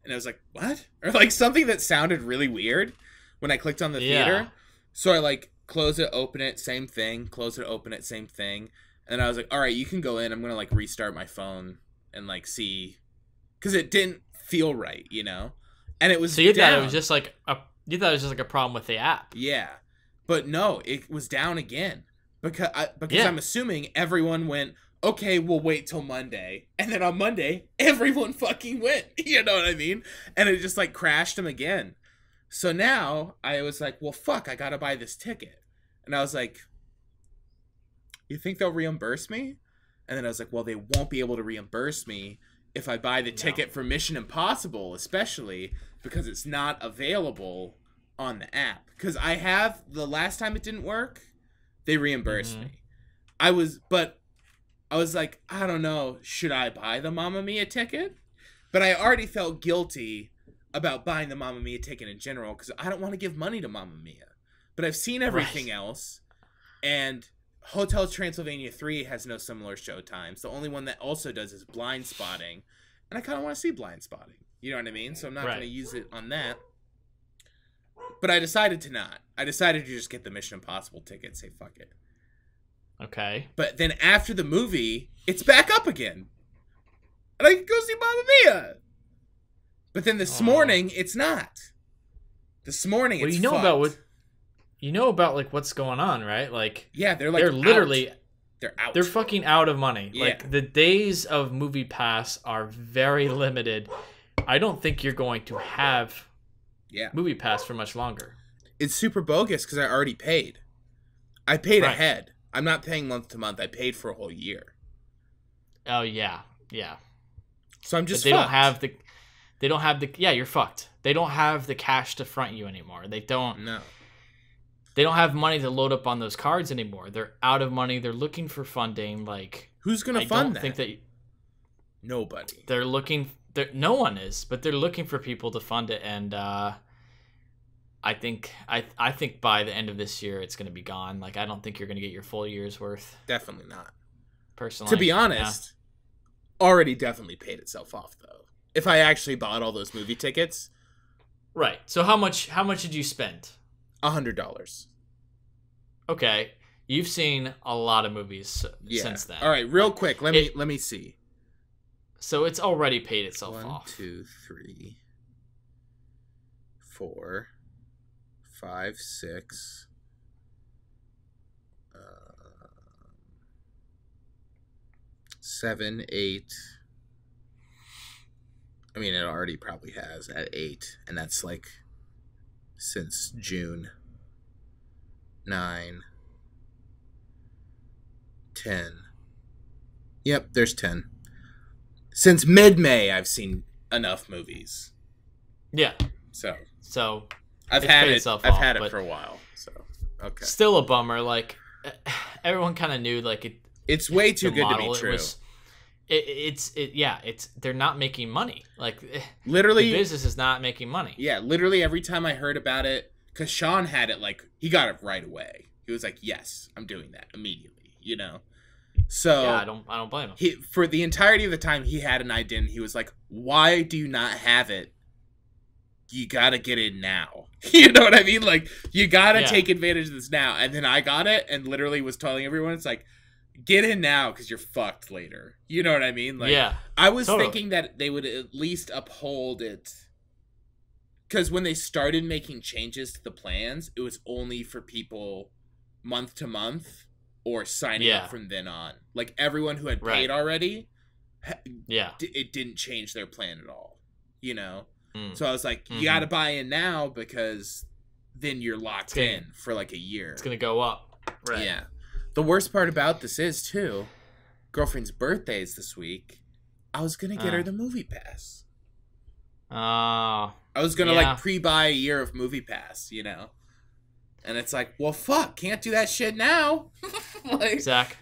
And I was like, "What?" (laughs) Or like something that sounded really weird when I clicked on the Yeah. theater. So I like close it, open it, same thing. Close it, open it, same thing. And I was like, "All right, you can go in. I'm gonna like restart my phone and like see," because it didn't feel right, you know. And it was so you thought it was just like a you thought it was just like a problem with the app. Yeah, but no, it was down again because I, because Yeah. I'm assuming everyone went. Okay, we'll wait till Monday, and then on Monday, everyone (laughs) fucking went. (laughs) You know what I mean? And it just like crashed them again. So now I was like, well, fuck, I gotta buy this ticket. And I was like, You think they'll reimburse me? And then I was like, Well, they won't be able to reimburse me if I buy the No. ticket for Mission Impossible, especially because it's not available on the app. Because I have the last time it didn't work, they reimbursed Mhm. me. I was, but I was like, I don't know, should I buy the Mamma Mia ticket? But I already felt guilty about buying the Mamma Mia ticket in general because I don't want to give money to Mamma Mia. But I've seen everything Right. else, and Hotel Transylvania 3 has no similar show times. The only one that also does is Blind Spotting, and I kind of want to see Blind Spotting. You know what I mean? So I'm not Right. going to use it on that. But I decided to not. I decided to just get the Mission Impossible ticket. Say fuck it. Okay. But then after the movie, it's back up again. And I can go see Mamma Mia. But then this Aw. morning, it's not. This morning, Well, it's you know fucked. about what you know about like what's going on, right? Like Yeah, they're like they're literally out. they're out. they're fucking out of money. Yeah. Like the days of movie pass are very (laughs) limited. I don't think you're going to have yeah. movie pass for much longer. It's super bogus because I already paid. I paid Right. ahead. I'm not paying month to month. I paid for a whole year. Oh yeah, yeah. So I'm But just they don't have the they don't have the yeah, you're fucked. They don't have the cash to front you anymore. They don't No. they don't have money to load up on those cards anymore. They're out of money. They're looking for funding. Like Who's gonna I fund don't that? think that Nobody. they're looking. No one is, but they're looking for people to fund it, and uh, I think I I think by the end of this year it's going to be gone. Like I don't think you're going to get your full year's worth. Definitely not. Personally, to be Yeah. honest, already definitely paid itself off though. If I actually bought all those movie tickets, right? So how much how much did you spend? a hundred dollars. Okay, you've seen a lot of movies Yeah. since then. All right, real quick, let me It- let me see. So it's already paid itself One, off. two, three, four, five, six. uh, Seven, eight. I mean, it already probably has at eight, and that's like since June. Nine. Ten. Yep, there's ten since mid-May I've seen enough movies. Yeah. So So I've had it. I've off, had it for a while. So okay, still a bummer. Like (sighs) everyone kind of knew like it it's way too good to model, be it true. was- it, it's it yeah it's they're not making money like (sighs) the literally, business is not making money yeah, literally every time I heard about it, because Sean had it like he got it right away. He was like, "Yes, I'm doing that immediately." You know. So yeah i don't i don't blame him he for the entirety of the time he had an idea, and he was like, "Why do you not have it?" You gotta get it now. (laughs) You know what I mean? Like you gotta Yeah. take advantage of this now. And then I got it, and literally was telling everyone, "It's like, get in now because you're fucked later." You know what I mean? Like, yeah I was Totally. thinking that they would at least uphold it. Because when they started making changes to the plans, it was only for people month to month or signing Yeah. up from then on. Like everyone who had Right. paid already, yeah d- it didn't change their plan at all. You know? Mm. So I was like, you Mhm. got to buy in now because then you're locked gonna- in for like a year. it's gonna go up right Yeah. The worst part about this is, too, girlfriend's birthday is this week. I was going to get Ah. her the movie pass. oh I was gonna Yeah. like pre-buy a year of Movie Pass, you know, and it's like, well, fuck, can't do that shit now. (laughs) like, zach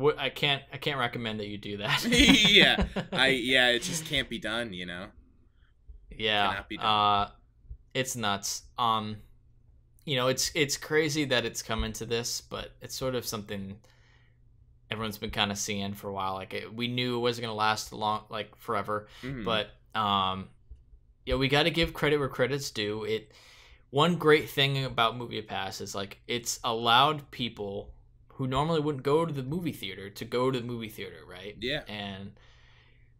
wh- i can't i can't recommend that you do that (laughs) Yeah, (laughs) I yeah, it just can't be done, you know. yeah done. uh it's nuts um you know it's it's crazy that it's coming to this but it's sort of something everyone's been kind of seeing for a while like it, we knew it wasn't going to last long like forever Mhm. but um yeah we got to give credit where credit's due it one great thing about movie pass is like it's allowed people who normally wouldn't go to the movie theater to go to the movie theater right? Yeah, and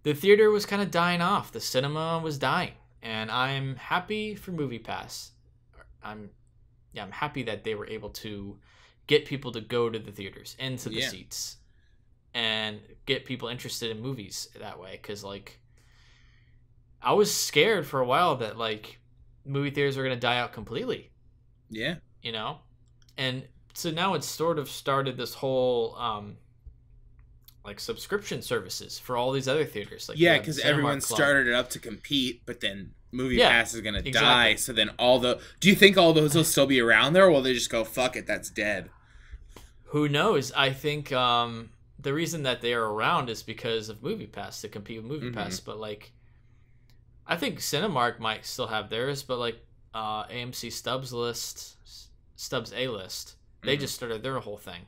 the theater was kind of dying off. The cinema was dying. And i'm happy for movie pass. I'm yeah i'm happy that they were able to get people to go to the theaters into the Yeah. seats and get people interested in movies that way. Because like i was scared for a while that like movie theaters are going to die out completely yeah, you know and so now it's sort of started this whole um like subscription services for all these other theaters. Like yeah, because everyone Club. started it up to compete, but then Movie Yeah, Pass is gonna die. So then all the do you think all those will (laughs) still be around there, or will they just go fuck it, that's dead? Who knows? I think um, the reason that they are around is because of MoviePass to compete with Movie Mhm. Pass. But like, I think Cinemark might still have theirs, but like uh, AMC Stubs list, Stubs A list, they Mhm. just started their whole thing.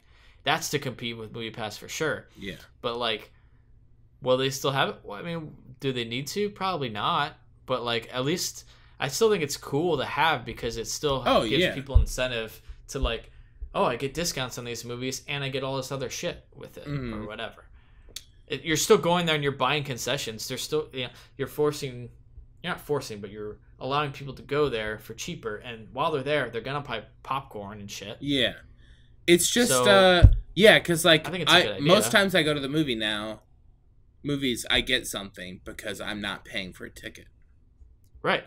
That's to compete with MoviePass for sure. Yeah. But like, will they still have it? Well, I mean, do they need to? Probably not. But like, at least I still think it's cool to have because it still Oh, gives yeah. people incentive to like, oh, I get discounts on these movies and I get all this other shit with it or Mhm. whatever. It, you're still going there and you're buying concessions. They're still, you know, you're forcing, you're not forcing, but you're allowing people to go there for cheaper. And while they're there, they're gonna buy popcorn and shit. Yeah. It's just So- uh yeah, cuz like I think it's a I, most times I go to the movie now, movies I get something because I'm not paying for a ticket. Right.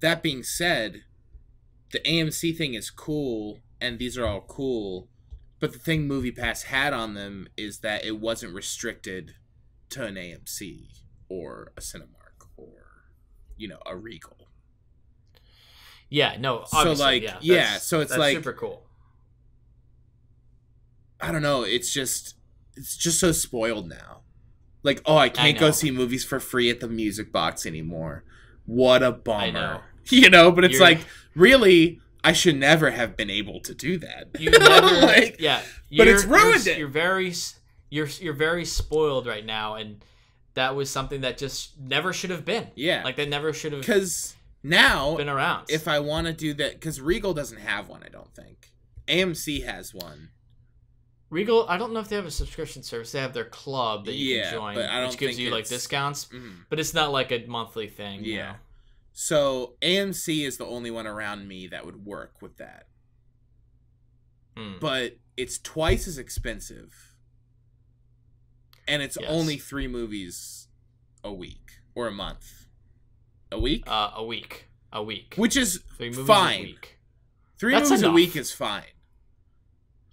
That being said, the AMC thing is cool and these are all cool, but the thing MoviePass had on them is that it wasn't restricted to an AMC or a Cinemark or you know, a Regal. Yeah. No. So, like, yeah. yeah, so it's that's like- super cool. I don't know. It's just it's just so spoiled now. Like, oh, I can't go see movies for free at the Music Box anymore. What a bummer. know. (laughs) You know, but it's You're- like really, I should never have been able to do that. You (laughs) never, like, yeah. but it's ruined you're, it. You're very, you're you're very spoiled right now, and that was something that just never should have been. yeah, Like that never should have because now been around. if I want to do that, because Regal doesn't have one, I don't think. AMC has one. Regal, I don't know if they have a subscription service. They have their club that you Yeah, can join, which gives you like discounts, Mhm. but it's not like a monthly thing. you Yeah. know? So AMC is the only one around me that would work with that. Mm. but it's twice as expensive and it's Yes. only three movies a week or a month a week Uh, a week, a week, which is three fine. a week. three that's movies a week is fine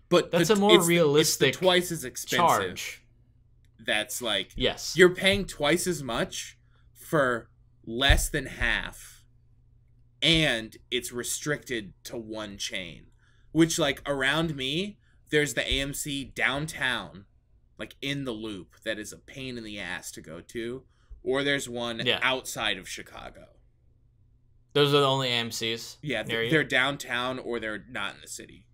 but That's the- a more it's the- it's realistic twice as expensive Charge. that's like Yes. you're paying twice as much for less than half and it's restricted to one chain which like around me there's the amc downtown like in the loop that is a pain in the ass to go to or there's one Yeah. outside of chicago Those are the only AMC's. yeah they're downtown or they're not in the city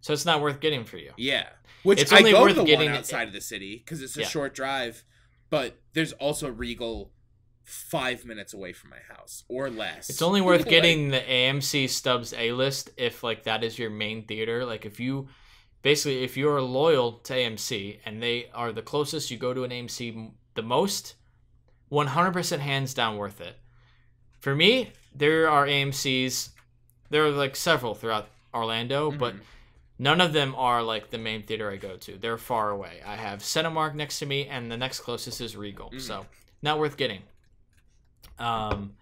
So it's not worth getting for you. yeah which It's i only go worth to the getting- one outside of the city because it's a Yeah. short drive but there's also regal five minutes away from my house or less It's only worth (laughs) Like, getting the AMC Stubs A list if like that is your main theater. Like if you basically if you're loyal to AMC and they are the closest you go to an AMC the most, 100% hands down worth it. For me, there are AMC's there are like several throughout Orlando, but Mhm. none of them are like the main theater I go to. They're far away. I have Cinemark next to me and the next closest is Regal. Mhm. So, not worth getting. Um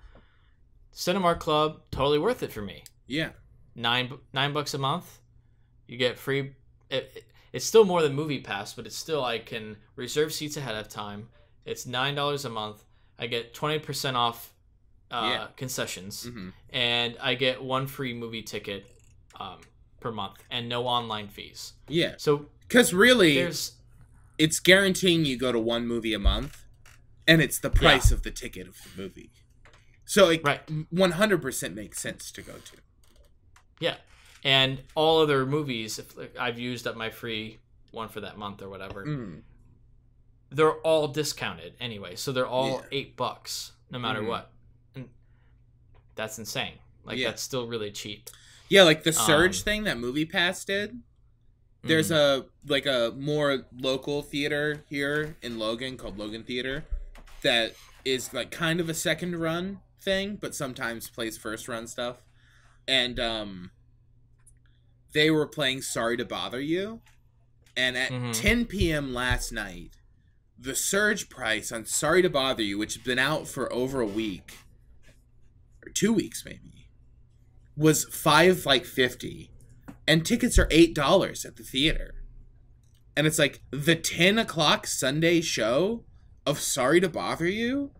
Cinemark Club totally worth it for me. yeah Nine nine bucks a month. You get free. It, it- it's still more than MoviePass, but it's still I can reserve seats ahead of time. It's nine dollars a month. I get twenty percent off uh, Yeah. concessions, hmm and I get one free movie ticket um, per month, and no online fees. yeah So because really there's it's guaranteeing you go to one movie a month and it's the price of the ticket of the movie so it Right. 100% makes sense to go to yeah, and all other movies. If like, I've used up my free one for that month or whatever, mm. they're all discounted anyway. So they're all Yeah. eight bucks no matter Mhm. what. And that's insane. Like Yeah. that's still really cheap. yeah like the surge Um, thing that movie pass did there's Mhm. a like a more local theater here in logan called logan theater that is like kind of a second run thing but sometimes plays first run stuff and um they were playing sorry to bother you and at Mhm. 10 p.m last night the surge price on sorry to bother you which has been out for over a week or two weeks maybe was five like 50 and tickets are eight dollars at the theater. And it's like the ten o'clock Sunday show of Sorry to Bother You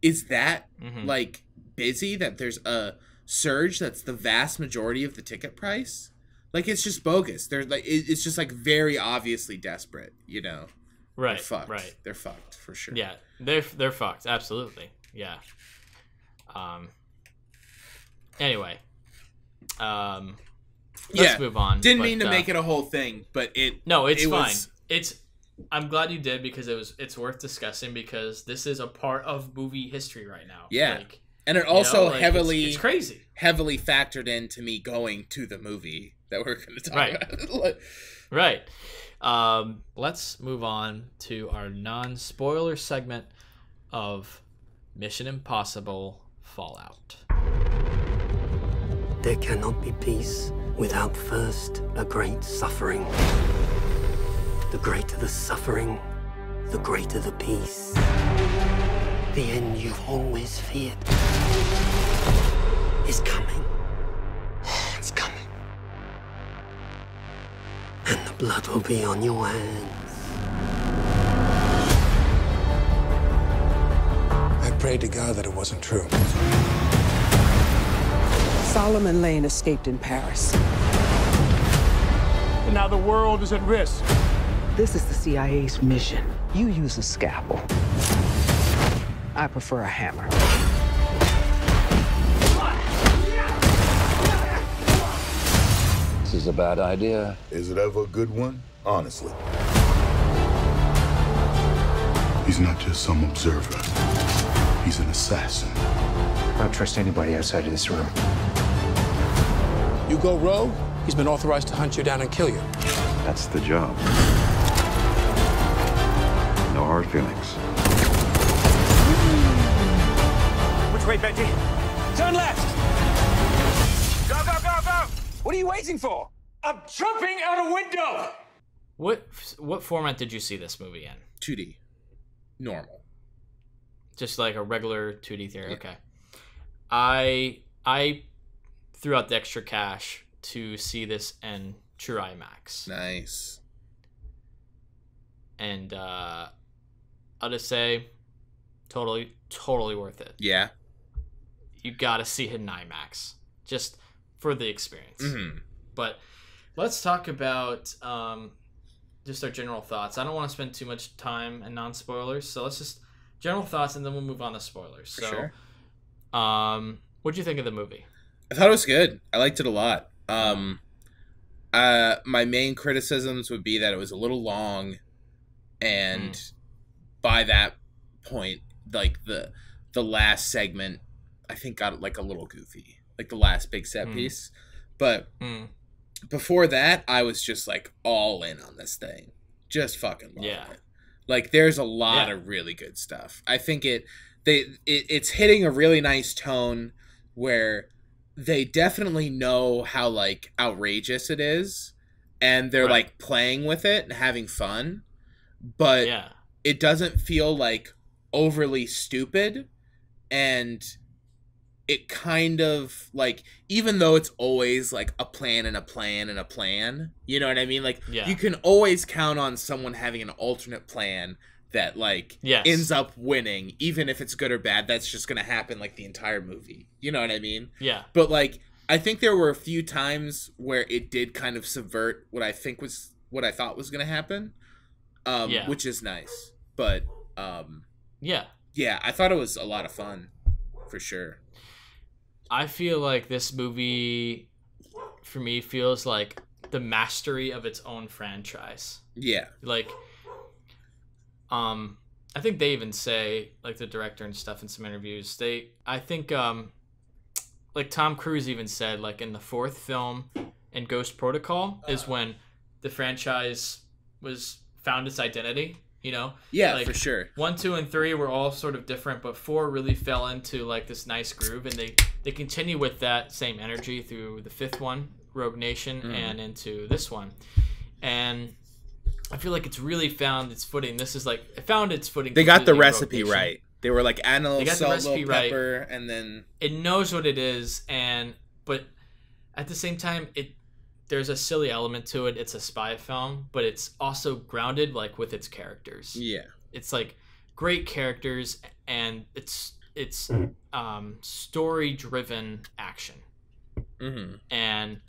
is that Mhm. like busy that there's a surge that's the vast majority of the ticket price. Like it's just bogus. They're like it- it's just like very obviously desperate, you know. They're right, fucked. right. They're fucked for sure. Yeah, they're they're fucked. Absolutely. Yeah. Um. Anyway. Um. Let's Yeah. move on. Didn't but, mean to uh, make it a whole thing, but it No, it's it fine. was- It's. I'm glad you did because it was. It's worth discussing because this is a part of movie history right now. Yeah. Like, and it you know, also like, it's- heavily It's, crazy. Heavily factored into me going to the movie that we're going to talk Right. about. (laughs) Right. Um. Let's move on to our non-spoiler segment of Mission Impossible Fallout. There cannot be peace without first a great suffering. The greater the suffering, the greater the peace. The end you've always feared is coming. It's coming. And the blood will be on your hands. I prayed to God that it wasn't true. Solomon Lane escaped in Paris. And now the world is at risk. This is the CIA's mission. You use a scalpel. I prefer a hammer. This is a bad idea. Is it ever a good one? Honestly. He's not just some observer. He's an assassin. I don't trust anybody outside of this room. You go rogue, he's been authorized to hunt you down and kill you. That's the job. No hard feelings. Which way, Benji? Turn left! What are you waiting for? I'm jumping out a window! What what format did you see this movie in? 2D. Normal. Just like a regular 2D theater. Okay. I I threw out the extra cash to see this in True IMAX, Nice. and uh, I'll just say, totally totally worth it. Yeah. You gotta see it in IMAX just for the experience. hmm But let's talk about um, just our general thoughts. I don't want to spend too much time and non spoilers, so let's just general thoughts and then we'll move on to spoilers. For so, sure. um, what do you think of the movie? I thought it was good. I liked it a lot. Um, uh, my main criticisms would be that it was a little long, and Hmm. by that point, like the the last segment, I think got like a little goofy, like the last big set Hmm. piece. But Hmm. before that, I was just like all in on this thing, just fucking loving Yeah. it. Like, there's a lot Yeah. of really good stuff. I think it they it, it's hitting a really nice tone where they definitely know how like outrageous it is, and they're Right. like playing with it and having fun, but yeah, it doesn't feel like overly stupid and it kind of like even though it's always like a plan and a plan and a plan you know what i mean like Yeah. you can always count on someone having an alternate plan that like Yes. ends up winning even if it's good or bad that's just gonna happen like the entire movie you know what i mean yeah, but like i think there were a few times where it did kind of subvert what i think was what i thought was gonna happen um Yeah. which is nice but um yeah. yeah i thought it was a lot of fun for sure I feel like this movie, for me, feels like the mastery of its own franchise. yeah. Like um i think they even say like the director and stuff in some interviews they i think um like tom cruise even said like in the fourth film in ghost protocol is when the franchise was found its identity you know? Yeah Like, for sure. one two and three were all sort of different but four really fell into like this nice groove and they they continue with that same energy through the fifth one rogue nation Mm. and into this one and i feel like it's really found its footing this is like it found its footing they got the completely Rogue recipe Nation. right they were like add a little got salt recipe little right. pepper and then it knows what it is and but at the same time it there's a silly element to it. It's a spy film, but it's also grounded like with its characters. Yeah. It's like great characters and it's it's um story driven action. Mm-hmm. And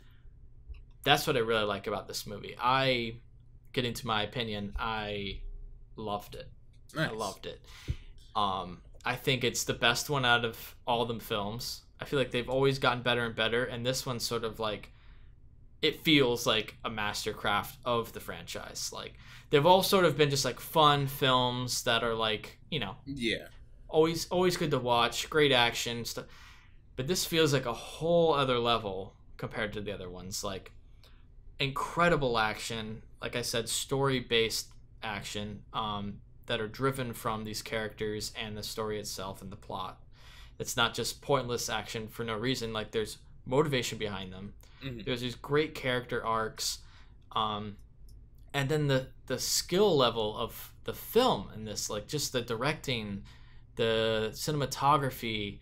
that's what I really like about this movie. I get into my opinion, I loved it. Nice. I loved it. Um, I think it's the best one out of all them films. I feel like they've always gotten better and better, and this one's sort of like it feels like a mastercraft of the franchise. Like they've all sort of been just like fun films that are like you know Yeah. Always always good to watch, great action stuff. But this feels like a whole other level compared to the other ones. Like incredible action, like I said, story based action um, that are driven from these characters and the story itself and the plot. It's not just pointless action for no reason. Like there's motivation behind them. Mhm. There's these great character arcs, um, and then the the skill level of the film in this, like just the directing, the cinematography,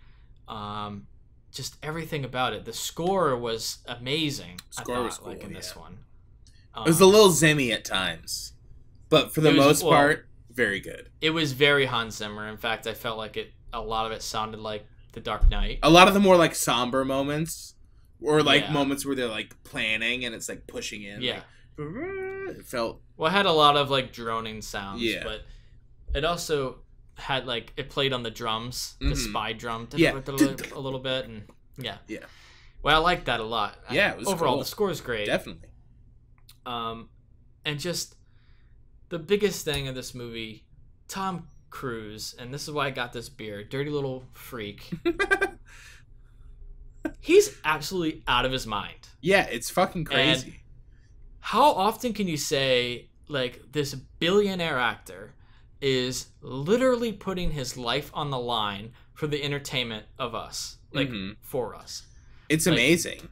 um, just everything about it. The score was amazing. I Score thought, was like cool, in this yeah. one. It was a Um, little zimmy at times, but for the most well- part, very good. it was very Hans Zimmer. In fact, I felt like it. A lot of it sounded like The Dark Knight. A lot of the more like somber moments, or like Yeah. moments where they're like planning and it's like pushing in. Yeah. like, it felt Well, it had a lot of like droning sounds, Yeah. but it also had like it played on the drums, the Mhm. spy drum, Yeah. a little bit, and yeah, Yeah. Well, I like that a lot. Yeah, it was overall cool. the score is great. definitely. Um, and just the biggest thing of this movie, Tom Cruise, and this is why I got this beer, dirty little freak. (laughs) He's absolutely out of his mind. Yeah, it's fucking crazy. how often can you say like this billionaire actor is literally putting his life on the line for the entertainment of us like Mhm. for us it's like- amazing.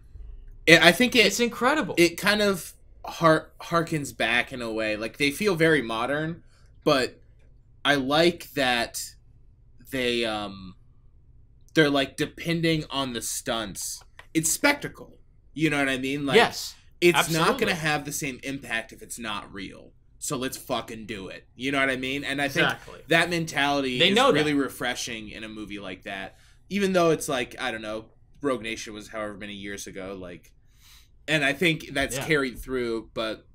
It, I think it it's incredible it kind of har- harkens back in a way. Like they feel very modern, but I like that they um they're like depending on the stunts. It's spectacle. You know what I mean? Like yes it's not gonna have the same impact if it's not real. So let's fucking do it. You know what I mean? And I think that mentality They is know that. really refreshing in a movie like that. Even though it's like I don't know, Rogue Nation was however many years ago, like, and I think that's Yeah. carried through. But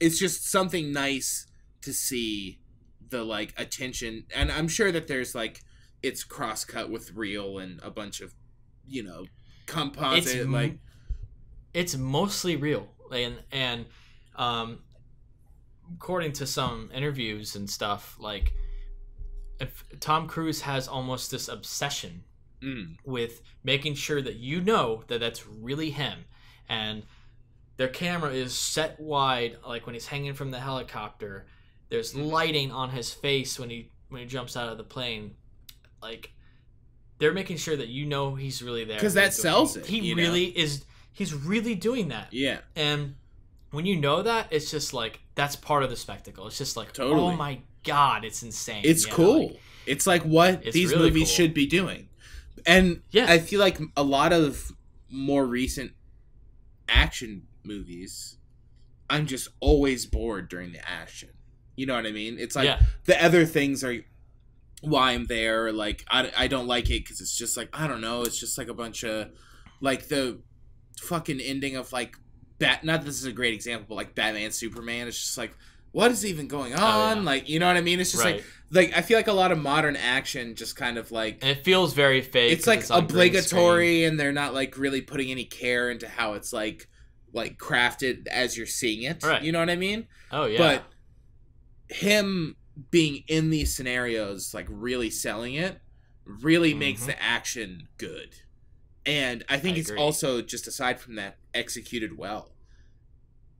it's just something nice to see the like attention, and I'm sure that there's like it's cross cut with real and a bunch of you know composite m- like it's mostly real and and um according to some interviews and stuff like if tom cruise has almost this obsession mm, with making sure that you know that that's really him and their camera is set wide like when he's hanging from the helicopter there's Mhm. lighting on his face when he when he jumps out of the plane like they're making sure that you know he's really there because that sells it, he you know? really is he's really doing that yeah and when you know that it's just like that's part of the spectacle it's just like oh Totally. oh my god it's insane it's you know, cool. like- it's like what It's these really movies cool. should be doing. And Yeah. I feel like a lot of more recent action movies, I'm just always bored during the action. You know what I mean? It's like yeah the other things are why I'm there. Like I, I don't like it because it's just like I don't know. It's just like a bunch of like the fucking ending of like Bat. Not that this is a great example, but like Batman Superman. It's just like what is even going on? Oh, yeah. Like you know what I mean? It's just right like like I feel like a lot of modern action just kind of like and it feels very fake It's like green obligatory and they're not like really putting any care into how it's like like crafted as you're seeing it. Right. You know what I mean? oh yeah But him being in these scenarios, like really selling it, really makes Mhm. the action good. And I think I it's agree. also just aside from that executed well.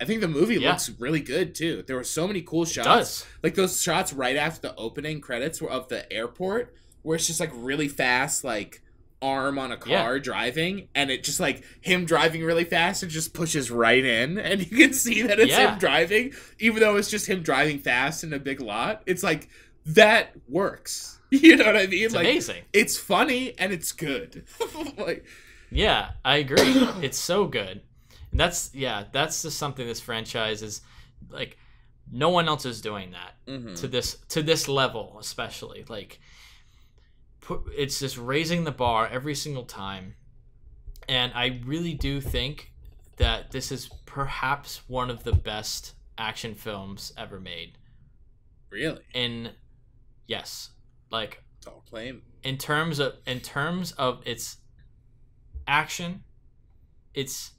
I think the movie Yeah. looks really good too. There were so many cool it shots does like those shots right after the opening credits were of the airport where it's just like really fast like arm on a car driving and it just like him driving really fast and just pushes right in (laughs) and you can see that it's Yeah. him driving even though it's just him driving fast in a big lot it's like that works (laughs) you know what i mean it's like amazing it's funny and it's good (laughs) like Yeah, I agree. (coughs) it's so good. And that's yeah, that's just something this franchise is like no one else is doing that Mhm. to this to this level especially like put, it's just raising the bar every single time and i really do think that this is perhaps one of the best action films ever made Really? in yes like claim. in terms of in terms of its action it's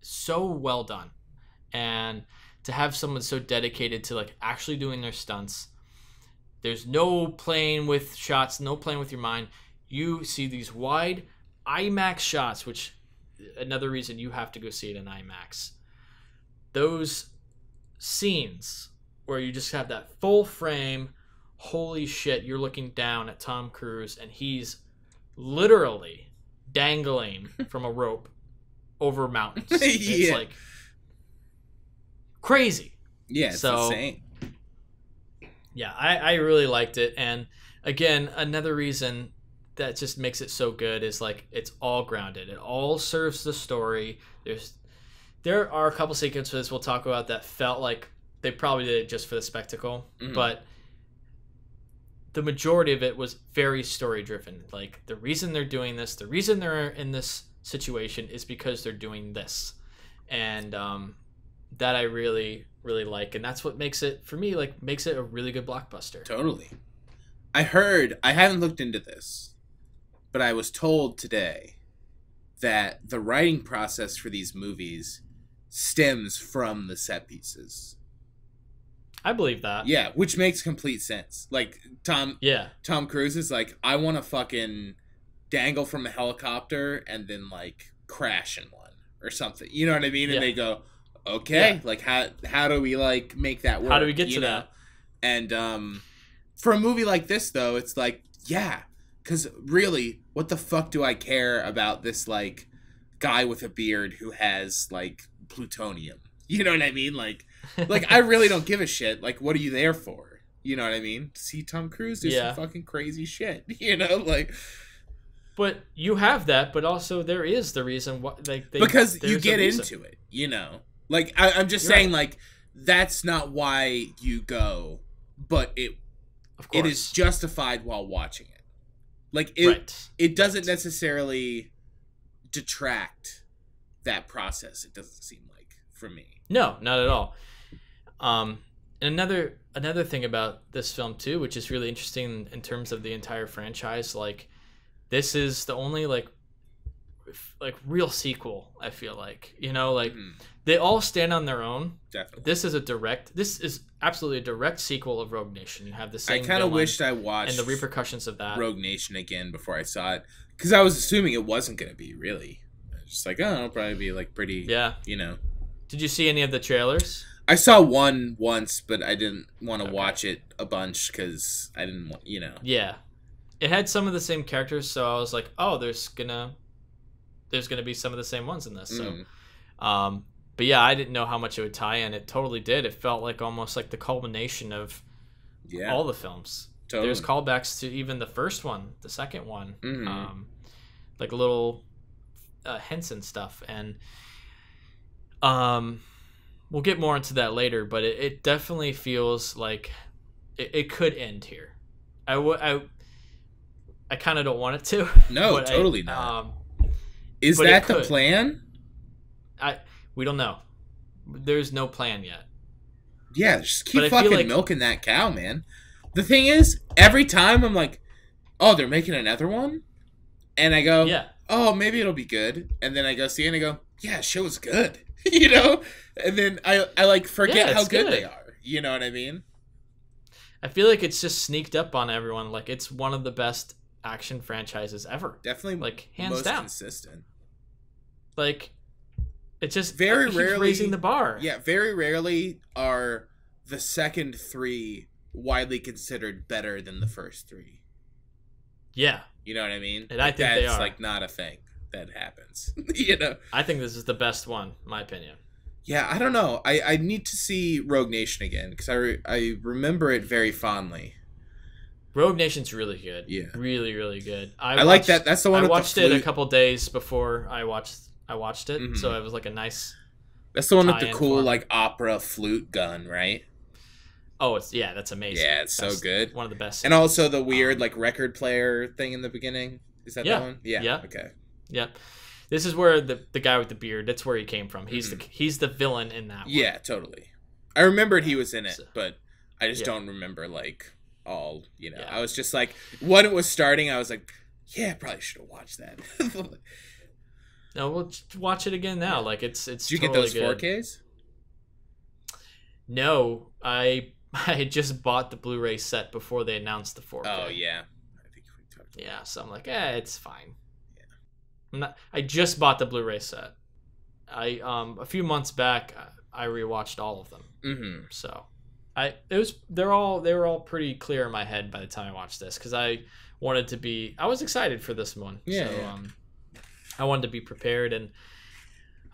so well done. And to have someone so dedicated to like actually doing their stunts there's no playing with shots no playing with your mind. You see these wide imax shots which another reason you have to go see it in imax. Those scenes where you just have that full frame holy shit you're looking down at tom cruise and he's literally dangling (laughs) from a rope over mountains. (laughs) It's like crazy. Yeah, it's So- insane. yeah I, I really liked it. And again another reason that just makes it so good is like it's all grounded. It all serves the story. There's there are a couple sequences we'll talk about that felt like they probably did it just for the spectacle Mhm. but the majority of it was very story driven like the reason they're doing this the reason they're in this situation is because they're doing this and um, that i really really like and that's what makes it for me like makes it a really good blockbuster Totally. I heard, I haven't looked into this, but I was told today that the writing process for these movies stems from the set pieces. I believe that Yeah, which makes complete sense. Like Tom yeah Tom Cruise is like, I want to fucking dangle from a helicopter and then like crash in one or something. You know what I mean? And Yeah. they go, okay, Yeah. like how how do we like make that work? How do we get to know? that? And um, for a movie like this, though, it's like, yeah, because really, what the fuck do I care about this like guy with a beard who has like plutonium? (laughs) You know what I mean? Like, like I really don't give a shit. Like, what are you there for? You know what I mean? See Tom Cruise do Yeah. some fucking crazy shit. (laughs) You know, like but you have that but also there is the reason why like they, because you get into it. You know, like I, I'm just You're saying, right. like that's not why you go, but it of course it is justified while watching it. Like it, right it doesn't necessarily detract that process. It doesn't seem like for me. No, not at all. Um, and another another thing about this film too, which is really interesting in terms of the entire franchise, like this is the only like like real sequel. I feel like you know, like Mhm. they all stand on their own. Definitely. This is a direct. This is absolutely a direct sequel of Rogue Nation. You have the same I kind of wished I watched and the repercussions of that. Rogue Nation again before I saw it because I was assuming it wasn't going to be really. I was just like, oh, it'll probably be like pretty. Yeah. You know, Did you see any of the trailers? I saw one once, but I didn't want to Okay. watch it a bunch because I didn't want, you know. Yeah, it had some of the same characters, so I was like, oh, there's gonna there's gonna be some of the same ones in this. So, Mm. um, but yeah, I didn't know how much it would tie in. It totally did. It felt like almost like the culmination of Yeah. all the films. totally. There's callbacks to even the first one, the second one, Mhm. um, like little uh, hints and stuff, and um, we'll get more into that later. But it, it definitely feels like it, it could end here. I would I. I kind of don't want it to. (laughs) No, but I- totally not. Um, Is that the plan? I we don't know. There's no plan yet. Yeah, just keep fucking like- milking that cow, man. The thing is, every time I'm like, oh, they're making another one? And I go, Yeah. oh, maybe it'll be good. And then I go see it and I go, yeah, show was good. (laughs) you know? And then I, I like forget Yeah, how good, good. they are. You know what I mean? I feel like it's just sneaked up on everyone. Like it's one of the best action franchises ever. Definitely Like hands most down. consistent. Like it's just Very rarely- raising the bar. Yeah, very rarely are the second three widely considered better than the first three. Yeah. You know what I mean? And I Like, think they that's are. like not a thing that happens. (laughs) you know? I think this is the best one, in my opinion. Yeah, I don't know. I, I need to see Rogue Nation again because I, re- I remember it very fondly. Rogue Nation's really good. Yeah. Really, really good. I, I, like that. That's the one. I watched it a couple days before I watched. I watched it, Mhm. so it was like a nice. That's the one with the cool for 'em. like opera flute gun, right? Oh, it's yeah, that's amazing. Yeah, it's so good. One of the best. And also the Um, weird like record player thing in the beginning. Is that Yeah. the one? Yeah. Yeah. Okay. Yep. This is where the the guy with the beard. That's where he came from. He's the he's the villain in that. One. Mm-hmm. Yeah, totally. I remembered he was in it, So- but I just Yeah. don't remember like all. You know, Yeah. I was just like when it was starting, I was like, yeah, I probably should have watched that. (laughs) No, we'll watch it again now. Like it's it's. you get those 4Ks? No, I (laughs) I had just bought the Blu-ray set before they announced the 4K. Oh yeah. I think we talked. Yeah, so I'm like, eh, it's fine. I'm not. I just bought the Blu-ray set. I um a few months back I rewatched all of them. Mm-hmm. So I it was they're all they were all pretty clear in my head by the time I watched this because I wanted to be I was excited for this one. Yeah, So yeah. um I wanted to be prepared and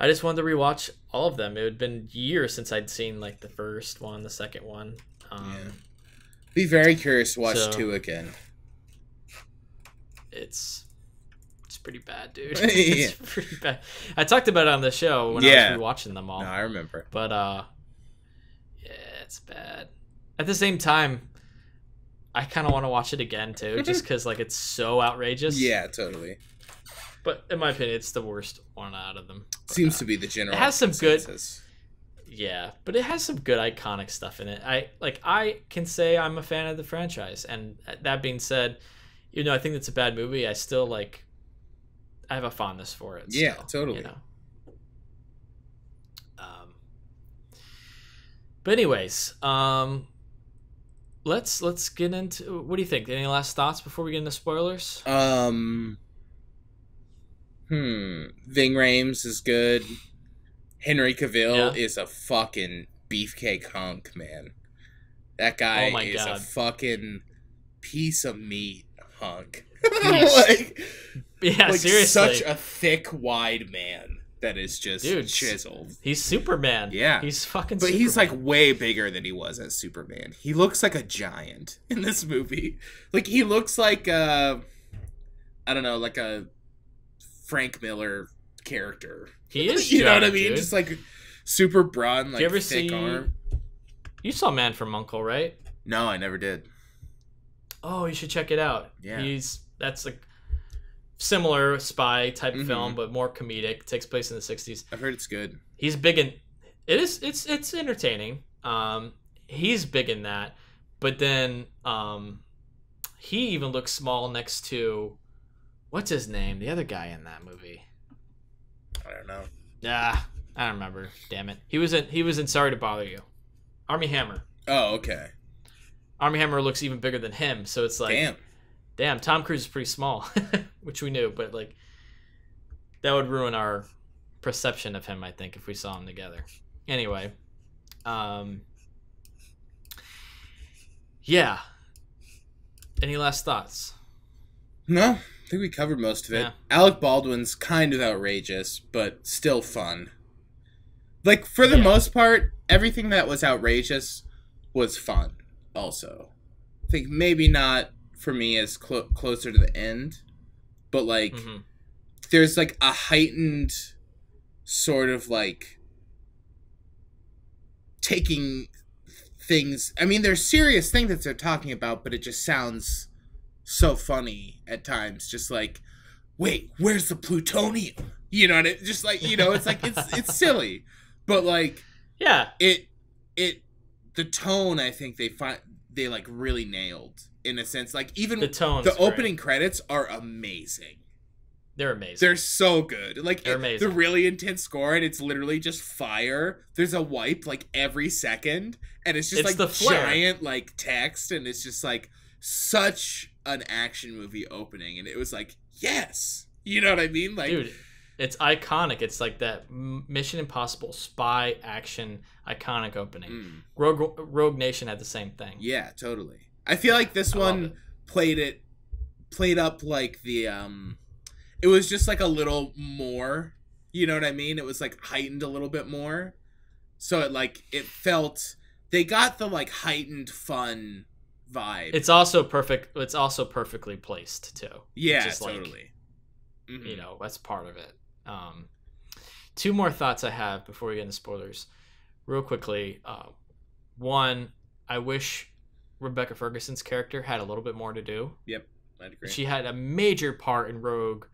I just wanted to rewatch all of them. It had been years since I'd seen like the first one, the second one. Um Yeah. Be very curious to watch So- two again. it's it's pretty bad, dude. (laughs) (laughs) Yeah. pretty bad. I talked about it on the show when Yeah. I was rewatching them all. No, I remember. But uh yeah, it's bad. At the same time, I kind of want to watch it again too, (laughs) just because like it's so outrageous. Yeah, totally. But in my opinion, it's the worst one out of them. But, Seems uh, to be the general. It has some good- Yeah, but it has some good iconic stuff in it. I like. I can say I'm a fan of the franchise, and that being said, you know, I think it's a bad movie. I still like. I have a fondness for it. Yeah, still, totally. You know. Um. But anyways, um, let's let's get into. What do you think? Any last thoughts before we get into spoilers? Um. Hmm. Ving Rhames is good. Henry Cavill Yeah. is a fucking beefcake hunk, man. That guy Oh my is a fucking piece of meat hunk. (laughs) Like, Yeah, like seriously. such a thick, wide man that is just Dude, chiseled. He's Superman. Yeah. he's fucking. But he's like way bigger than he was as Superman. He looks like a giant (laughs) in this movie. Like he looks like uh I don't know, like a Frank Miller character. he (laughs) is. you know what I mean? dude. Just like super broad, and, like you ever thick see? arm. You saw Man from Uncle, right? No, I never did. Oh, you should check it out. Yeah. He's that's like similar spy type Mhm. film, but more comedic. Takes place in the '60s. I've heard it's good. He's big in. It is. It's it's entertaining. Um, he's big in that, but then um, he even looks small next to what's his name? The other guy in that movie. I don't know. Yeah, I don't remember. Damn it. He was in. He was in. Sorry to bother you. Armie Hammer. Oh, okay. Armie Hammer looks even bigger than him, so it's like Damn. Damn, Tom Cruise is pretty small, (laughs) which we knew, but like that would ruin our perception of him, I think, if we saw him together. Anyway, um, yeah. Any last thoughts? No, I think we covered most of it. Yeah. Alec Baldwin's kind of outrageous, but still fun. Like for the Yeah. most part, everything that was outrageous was fun. Also, I think maybe not for me is clo- closer to the end, but like Mhm. there's like a heightened sort of like taking things. I mean, there's serious things that they're talking about, but it just sounds so funny at times. Just like, wait, where's the plutonium? You know, and it just like you know, it's like it's (laughs) it's silly, but like Yeah, it it the tone. I think they find they like really nailed in a sense. Like even the tones. the great. opening credits are amazing. They're amazing. They're so good. Like They're it- amazing. the really intense score, and it's literally just fire. There's a wipe like every second, and it's just It's like the flare. giant like text, and it's just like such an action movie opening, and it was like yes, you know what I mean? Like Dude, it's iconic. It's like that Mission Impossible spy action iconic opening. mm, Rogue Rogue Nation had the same thing. yeah, totally. I feel like this I one played it played up like the um, it was just like a little more. You know what I mean? It was like heightened a little bit more. So it like it felt they got the like heightened fun vibe. It's also perfect. It's also perfectly placed too. yeah, just like, totally. Mhm. You know, that's part of it. Um, two more thoughts I have before we get into spoilers. Real quickly, uh, one, I wish Rebecca Ferguson's character had a little bit more to do. Yep, I'd agree. She had a major part in Rogue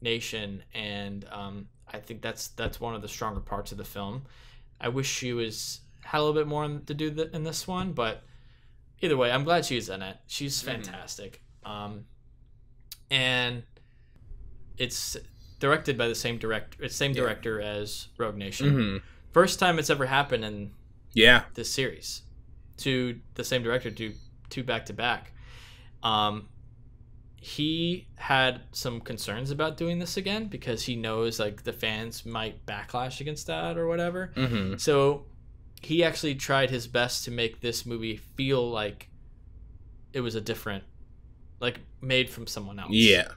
Nation, and um, I think that's that's one of the stronger parts of the film. I wish she was had a little bit more to do th- in this one, but either way, I'm glad she's in it. She's fantastic, um, and it's directed by the same director. Same Yeah. director as Rogue Nation. Mhm. First time it's ever happened in Yeah. this series to the same director do two back to back um he had some concerns about doing this again because he knows like the fans might backlash against that or whatever Mm-hmm. so he actually tried his best to make this movie feel like it was a different like made from someone else Yeah.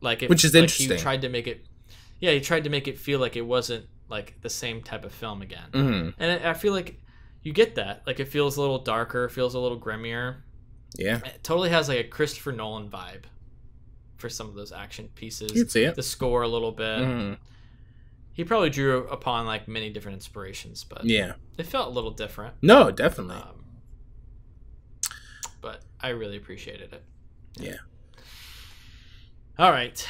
like it, Which is like, interesting. he tried to make it yeah he tried to make it feel like it wasn't like the same type of film again Mm-hmm. and I I feel like you get that. Like it feels a little darker, feels a little grimmier. Yeah. It totally has like a Christopher Nolan vibe for some of those action pieces. You can see it. The score a little bit. Mhm. He probably drew upon like many different inspirations, but Yeah. it felt a little different. No, definitely. Um, but I really appreciated it. Yeah. All right,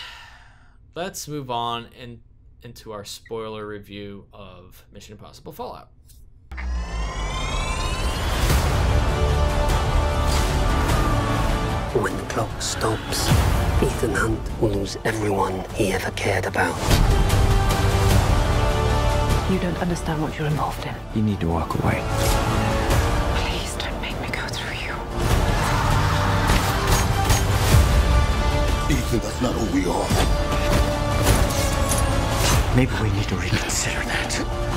let's move on in, into our spoiler review of Mission Impossible Fallout. When the clock stops, Ethan Hunt will lose everyone he ever cared about. You don't understand what you're involved in. You need to walk away. Please don't make me go through you. Ethan, that's not who we are. Maybe we need to reconsider that.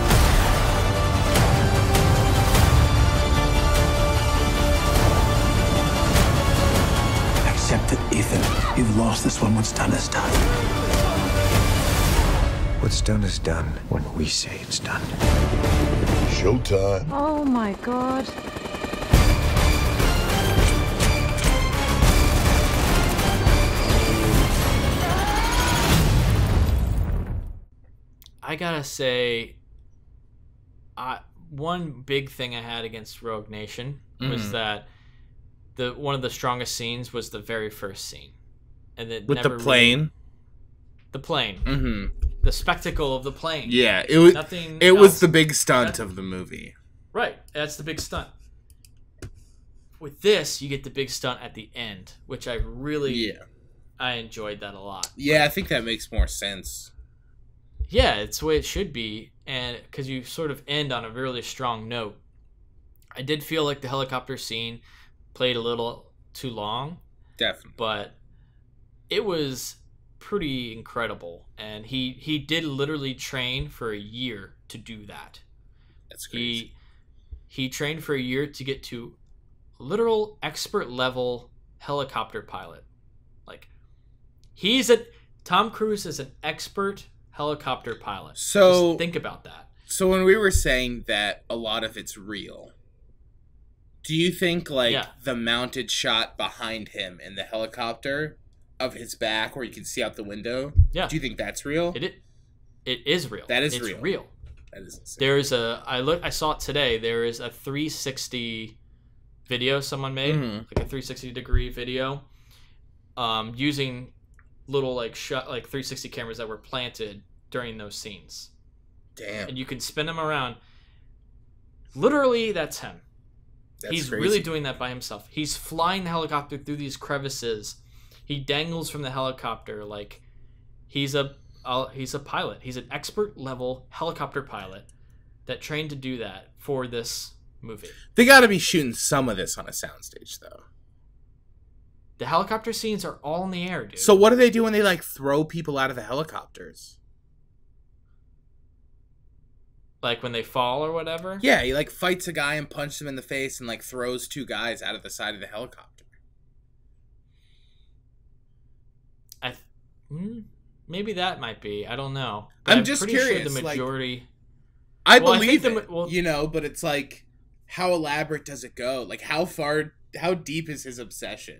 Accept it, Ethan. You've lost this one. What's done is done. What's done is done when we say it's done. Showtime. Oh my god. I gotta say, I one big thing I had against Rogue Nation was Mhm. that the one of the strongest scenes was the very first scene, and it With the really- plane. the plane, Mm-hmm. the spectacle of the plane. Yeah. It was. Nothing It was the big stunt That- of the movie. Right, that's the big stunt. With this, you get the big stunt at the end, which I really, Yeah. I enjoyed that a lot. Yeah, I think that makes more sense. Yeah, it's the way it should be, and because you sort of end on a really strong note. I did feel like the helicopter scene played a little too long, Definitely. but it was pretty incredible, and he he did literally train for a year to do that. That's crazy. He he trained for a year to get to literal expert level helicopter pilot. Like he's a Tom Cruise is an expert helicopter pilot. So- Just think about that. So when we were saying that a lot of it's real, do you think like Yeah. the mounted shot behind him in the helicopter of his back where you can see out the window? Yeah. Do you think that's real? It it, it is real. That is it's real. real. that is insane. There's a I look I saw it today. There is a 360 video someone made, Mhm. like a 360 degree video, um, using little like shot like 360 cameras that were planted during those scenes, Damn. and you can spin them around. Literally, that's him. That's He's crazy. really doing that by himself. He's flying the helicopter through these crevices. He dangles from the helicopter like he's a uh, he's a pilot. He's an expert level helicopter pilot that trained to do that for this movie. They got to be shooting some of this on a soundstage though. The helicopter scenes are all in the air, dude. So what do they do when they like throw people out of the helicopters? Like when they fall or whatever. Yeah, he like fights a guy and punches him in the face and like throws two guys out of the side of the helicopter. I th- hmm, maybe that might be. I don't know. I'm just curious, Sure the like- majority. I Well, I believe the it, ma- well- you know, but it's like, how elaborate does it go? Like, how far, how deep is his obsession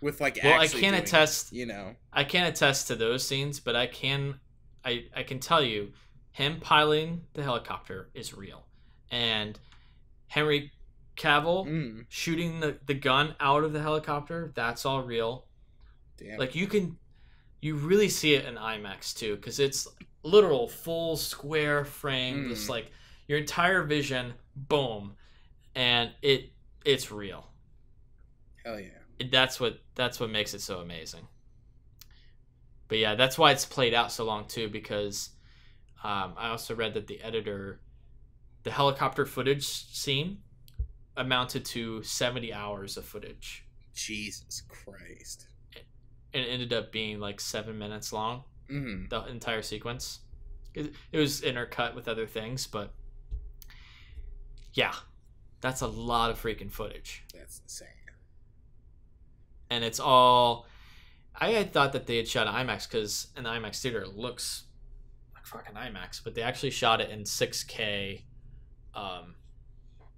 with like? well, I can't doing it, attest. you know, I can't attest to those scenes, but I can. I I can tell you him piloting the helicopter is real, and Henry Cavill Mm, shooting the, the gun out of the helicopter that's all real. damn. Like you can, you really see it in IMAX too, because it's literal full square frame, just Mm. like your entire vision, boom, and it it's real. hell yeah. It- That's what that's what makes it so amazing. But yeah, that's why it's played out so long too, because um, I also read that the editor, the helicopter footage scene, amounted to seventy hours of footage. Jesus Christ. and it ended up being like seven minutes long Mm, the entire sequence it, it was intercut with other things but yeah that's a lot of freaking footage that's insane. and it's all i had thought that they had shot imax because an imax theater looks fucking imax but they actually shot it in 6k um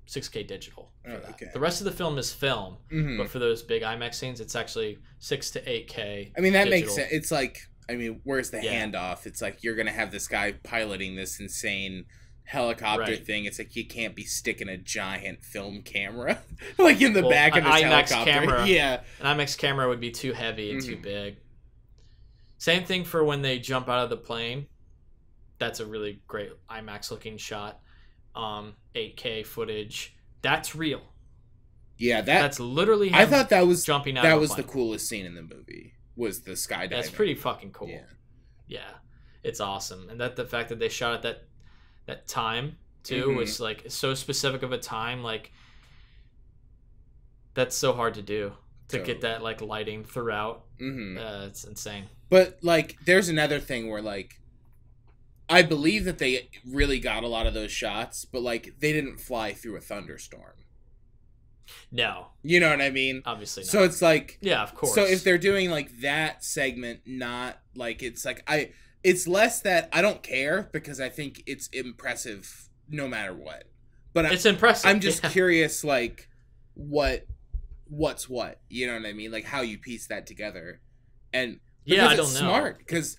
6k digital Oh, okay. the rest of the film is film Mhm. but for those big imax scenes it's actually 6 to 8k I mean, that makes sense. It's like, I mean, where's the Yeah. handoff? It's like you're gonna have this guy piloting this insane helicopter Right. thing. It's like you can't be sticking a giant film camera (laughs) like in the Well, back of this IMAX helicopter. (laughs) camera. Yeah. An IMAX camera would be too heavy and too Mhm. big. Same thing for when they jump out of the plane. That's a really great IMAX looking shot. Um, 8K footage. That's real. Yeah, that That's literally. I thought that was jumping out. that was the coolest scene in the movie. Was the skydiving? That's pretty fucking cool. Yeah. Yeah, it's awesome, and that the fact that they shot at that that time too Mhm. was like so specific of a time. Like that's so hard to do to Totally. get that like lighting throughout. hmm Uh, it's insane. But like, there's another thing where like, I believe that they really got a lot of those shots, but like they didn't fly through a thunderstorm. No, You know what I mean? obviously not. So it's like yeah, of course. So if they're doing like that segment, not like it's like I, it's less that I don't care because I think it's impressive no matter what. But I, it's impressive. I'm just yeah. curious, like what, what's what. You know what I mean? Like how you piece that together, and Yeah, I don't know. smart because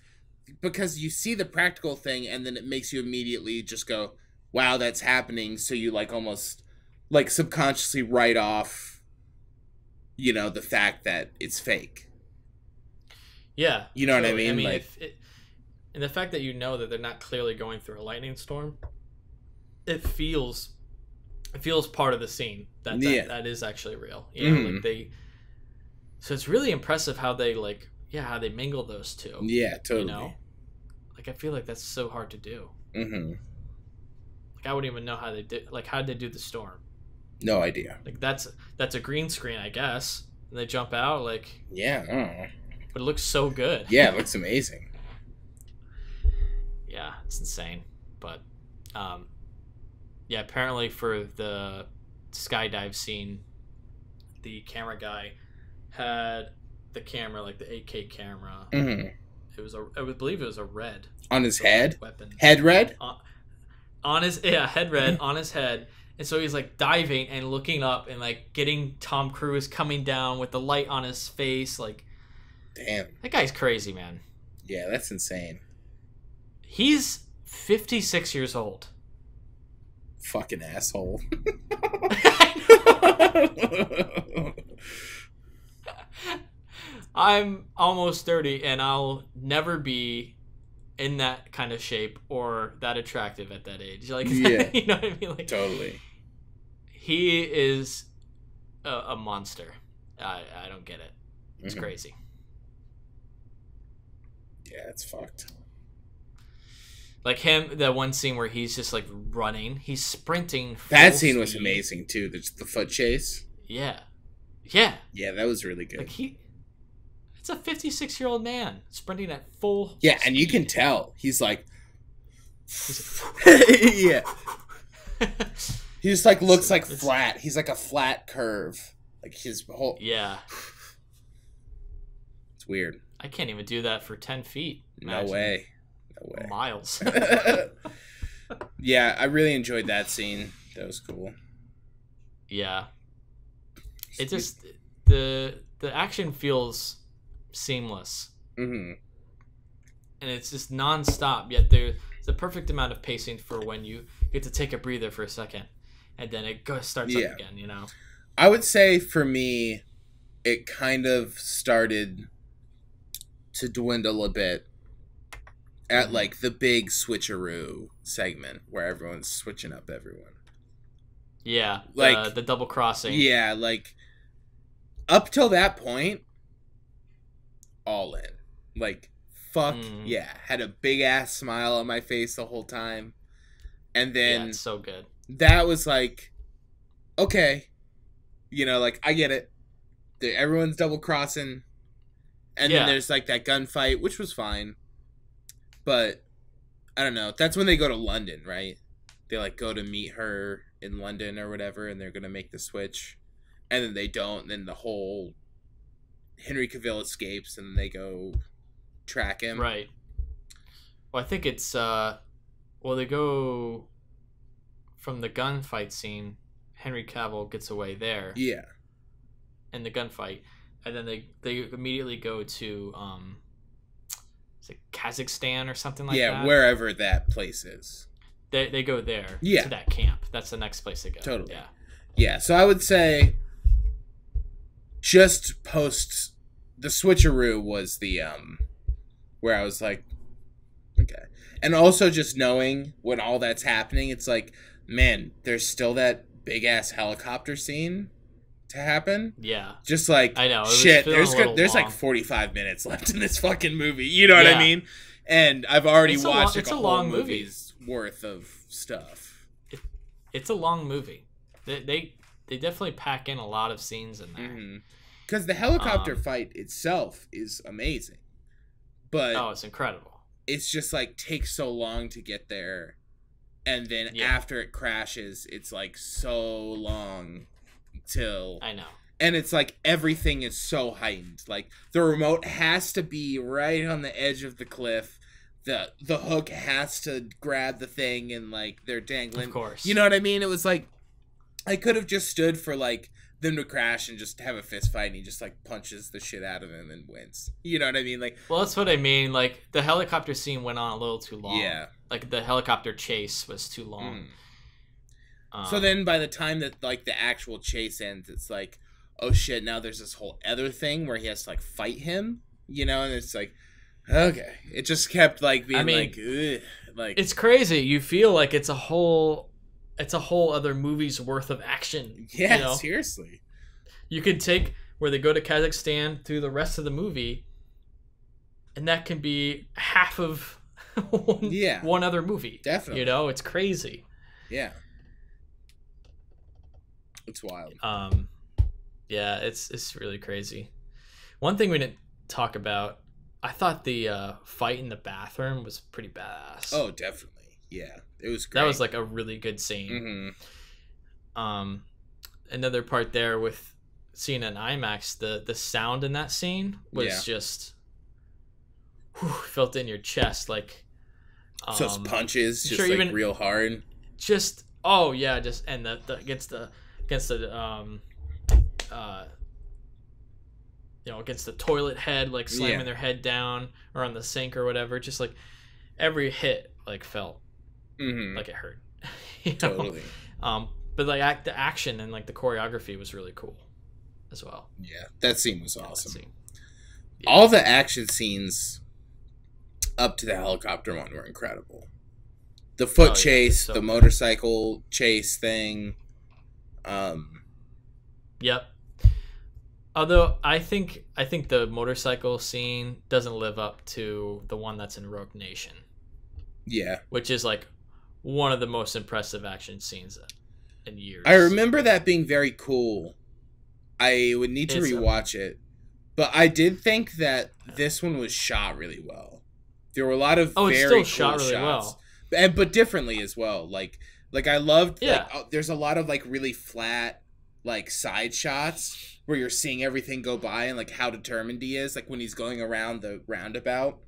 because you see the practical thing and then it makes you immediately just go, "Wow, that's happening." So you like almost like subconsciously write off, you know, the fact that it's fake. Yeah, You know what I mean? I mean, Like- if it, and the fact that you know that they're not clearly going through a lightning storm, it feels, it feels part of the scene that that, Yeah. that is actually real. You know, Mhm. like they. So it's really impressive how they like, yeah, how they mingle those two. Yeah, totally. You know, like I feel like that's so hard to do. hmm Like I wouldn't even know how they did. Like how did they do the storm? No idea. Like that's that's a green screen, I guess. And they jump out like, Yeah, I don't know. but it looks so good. Yeah, it (laughs) looks amazing. yeah, it's insane. But um, yeah, apparently for the skydive scene, the camera guy had the camera like the 8K camera. hmm It was a, I would believe it was a red On his head, weapon head red. on, on his yeah head red (laughs) on his head. And so he's like diving and looking up and like getting Tom Cruise coming down with the light on his face. Like Damn. that guy's crazy, man. Yeah, that's insane. He's 56 years old. Fucking asshole. (laughs) (laughs) I'm almost 30 and I'll never be in that kind of shape or that attractive at that age. Like, (laughs) Yeah. you know what I mean? Like, totally. he is a, a monster. I, I don't get it. It's Mhm. crazy. Yeah, it's fucked. Like him, that one scene where he's just like running, he's sprinting. That scene was amazing too. The, the foot chase. Yeah, yeah. Yeah, that was really good. Like he, it's a 56 year old man sprinting at full. yeah, and you can tell he's like, (laughs) (laughs) yeah. He just like looks like flat. He's like a flat curve. Like his whole. yeah, It's weird. I can't even do that for 10 feet. No Imagine way. No way. Miles. (laughs) yeah, I really enjoyed that scene. That was cool. yeah. It just the the action feels seamless hmm and it's just nonstop. Yet there's the perfect amount of pacing for when you get to take a breather for a second, and then it goes starts Yeah. up again. You know. I would say for me, it kind of started to dwindle a bit at like the big switcheroo segment where everyone's switching up everyone. Yeah. Like- the double crossing. Yeah, like up till that point, all in. Like, fuck Mm. yeah. Had a big ass smile on my face the whole time. And Yeah, then it's so good. that was like, okay. You know, like, I get it. Everyone's double crossing. And Yeah. then there's like that gunfight, which was fine. But I don't know. That's when they go to London, right? They like go to meet her in London or whatever, and they're gonna make the switch. And then they don't, and then the whole Henry Cavill escapes and they go track him. Right. Well, I think it's uh, well they go from the gunfight scene. Henry Cavill gets away there Yeah. in the gunfight, and then they they immediately go to um, is it Kazakhstan or something like yeah, that? Yeah, wherever that place is. they they go there Yeah. to that camp. That's the next place they go. Totally. Yeah. Yeah, so I would say just post the switcheroo was the um where I was like okay. And also just knowing when all that's happening, it's like, man, there's still that big ass helicopter scene to happen. Yeah. Just like I know, shit, there's a go- little there's like 45 minutes left in this fucking movie. You know what I Yeah. mean? And I've already It's a watched long- like it's a, a whole long movie. movie's worth of stuff. It's a long movie. They they, they definitely pack in a lot of scenes in there. Because the helicopter Um, fight itself is amazing, but Oh, it's incredible. it's just like takes so long to get there, and then Yeah. after it crashes, it's like so long till I know. and it's like everything is so heightened. Like the remote has to be right on the edge of the cliff. The the hook has to grab the thing and like they're dangling. Of course. You know what I mean? It was like I could have just stood for like them to crash and just have a fist fight and he just like punches the shit out of him and wins. You know what I mean? Like Well, that's what I mean. Like the helicopter scene went on a little too long. Yeah. Like the helicopter chase was too long. Um, so then by the time that like the actual chase ends, it's like, oh shit, now there's this whole other thing where he has to like fight him, you know, and it's like okay. It just kept like being I mean, like like it's crazy. You feel like it's a whole, it's a whole other movie's worth of action. (laughs) yeah, you know? seriously. You could take where they go to Kazakhstan through the rest of the movie, and that can be half of (laughs) one, Yeah. one other movie. Definitely. You know, it's crazy. Yeah. It's wild. Um, yeah, it's it's really crazy. One thing we didn't talk about, I thought the uh, fight in the bathroom was pretty badass. Oh, definitely. Yeah. It was great. that was like a really good scene. Mhm. Um, another part there with seeing an IMAX, the the sound in that scene was Yeah. just whew, felt in your chest, like So those um, punches just sure, like even- real hard. just oh yeah, just and the, the against the against the um uh you know against the toilet head like slamming Yeah. their head down or on the sink or whatever just like every hit like felt Mhm. like it hurt (laughs) you know? Totally. um but like act, the action and like the choreography was really cool as well Yeah, that scene was that awesome. scene. All the action scenes up to the helicopter one were incredible. The foot Oh, yeah, chase, so the motorcycle chase thing. Um, Yep. Although I think I think the motorcycle scene doesn't live up to the one that's in Rogue Nation, yeah, which is like one of the most impressive action scenes in years. I remember that being very cool. I would need to It's rewatch it, but I did think that this one was shot really well. There were a lot of Oh, it's very still cool shot really shots, well. and but differently as well. Like like I loved Yeah. like uh, there's a lot of like really flat like side shots where you're seeing everything go by and like how determined he is like when he's going around the roundabout.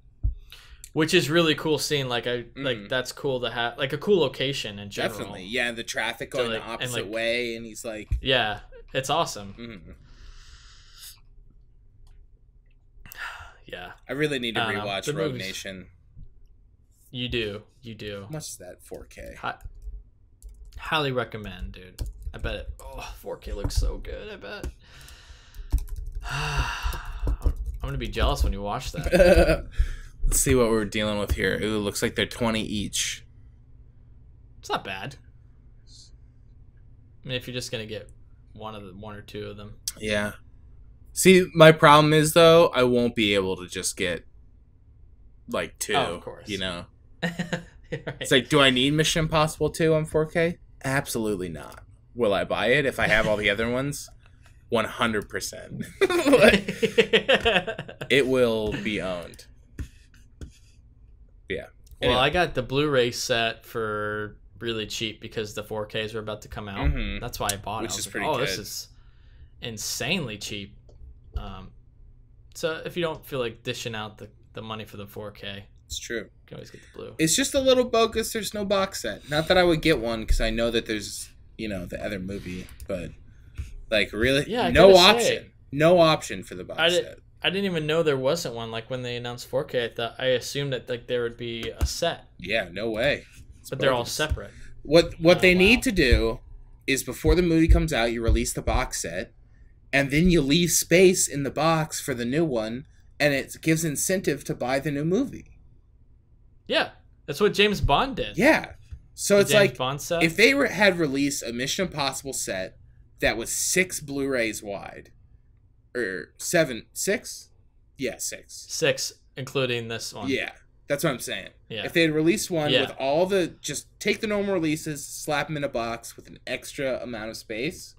Which is really cool scene. Like I Mhm. like that's cool to have like a cool location in general. Definitely. Yeah, and the traffic So, going like- the and, opposite like- way and he's like Yeah, it's awesome. mhm. (sighs) Yeah. I really need to I don't know, rewatch the Rogue movies- Nation. You do. You do. How much is that 4K? Hi- highly recommend, dude. I bet it. Oh, 4K looks so good. I bet. (sighs) I'm gonna be jealous when you watch that. (laughs) Let's see what we're dealing with here. Ooh, looks like they're 20 each. It's not bad. I mean, if you're just gonna get one of the one or two of them. Yeah. See, my problem is though, I won't be able to just get like two. Oh, of course. You know, (laughs) Right. it's like, do I need Mission Impossible 2 on 4K? Absolutely not. Will I buy it if I have all the other ones? 100%. (laughs) (laughs) It will be owned. Well, Anyway. I got the Blu-ray set for really cheap because the 4Ks were about to come out. Mhm. That's why I bought Which it. I is like, pretty oh, this is insanely cheap. Um, so if you don't feel like dishing out the, the money for the 4K, It's true. You can always get the blue. It's just a little bogus. There's no box set. Not that I would get one because I know that there's, you know, the other movie, but like really, Yeah, I no gotta say- option. No option for the box I did, set. I didn't even know there wasn't one. Like when they announced 4K, I thought I assumed that like there would be a set, Yeah, no way. It's but they're all separate. What what Oh, they wow. need to do is before the movie comes out, you release the box set, and then you leave space in the box for the new one, and it gives incentive to buy the new movie. Yeah, that's what James Bond did. Yeah. So The it's James like if they were, had released a Mission Impossible set that was six Blu-rays wide, or seven, six, yeah, six. six, including this one. Yeah, that's what I'm saying. Yeah. If they had released one Yeah. with all the, just take the normal releases, slap them in a box with an extra amount of space,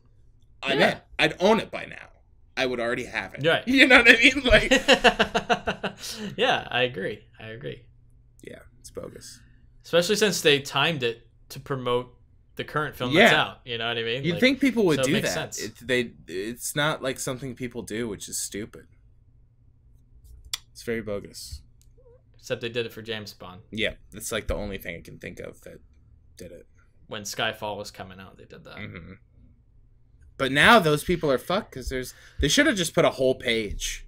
I'm Yeah. in. I'd own it by now. I would already have it. Right. (laughs) You know what I mean? (laughs) Like, yeah, I agree. I agree. yeah, it's bogus. Especially since they timed it to promote the current film that's out. You know what I mean? You'd Like, think people would so do that. sense. It, they, it's not like something people do, which is stupid. It's very bogus. Except they did it for James Bond. Yeah, that's like the only thing I can think of that did it. When Skyfall was coming out, they did that. hmm But now those people are fucked because there's they should have just put a whole page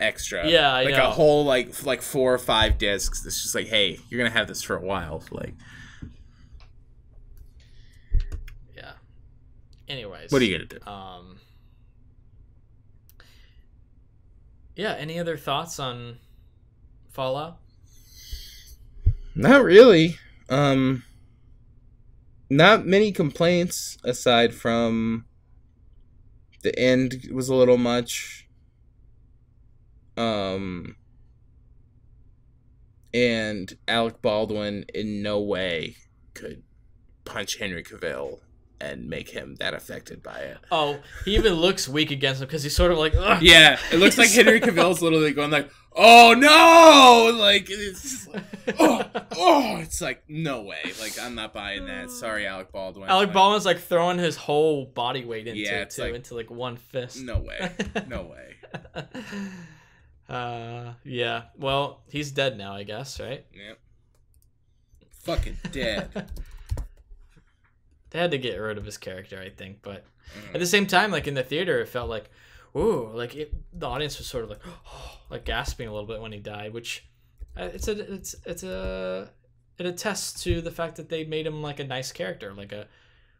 extra. Yeah, I like know. a whole like like four or five discs. It's just like, hey, you're gonna have this for a while. Like, Yeah. Anyways. what are you gonna do? Um. Yeah. Any other thoughts on Fallout? Not really. Um, not many complaints aside from the end was a little much. Um, and Alec Baldwin in no way could punch Henry Cavill and make him that affected by it. Oh, he even looks weak against him because he's sort of like. Ugh. Yeah, it looks like Henry sort of- Cavill's literally going like, "Oh no!" Like it's just like, oh, oh, it's like no way. Like I'm not buying that. Sorry, Alec Baldwin. Alec Baldwin's like throwing his whole body weight into Yeah, it too, like- into like one fist. No way. No way. (laughs) uh, yeah. Well, he's dead now, I guess, right? Yep. Fucking dead. (laughs) They had to get rid of his character, I think, but Mm. at the same time, like in the theater, it felt like, ooh, like it, the audience was sort of like, (gasps) like gasping a little bit when he died, which uh, it's a, it's, it's a, it attests to the fact that they made him like a nice character, like a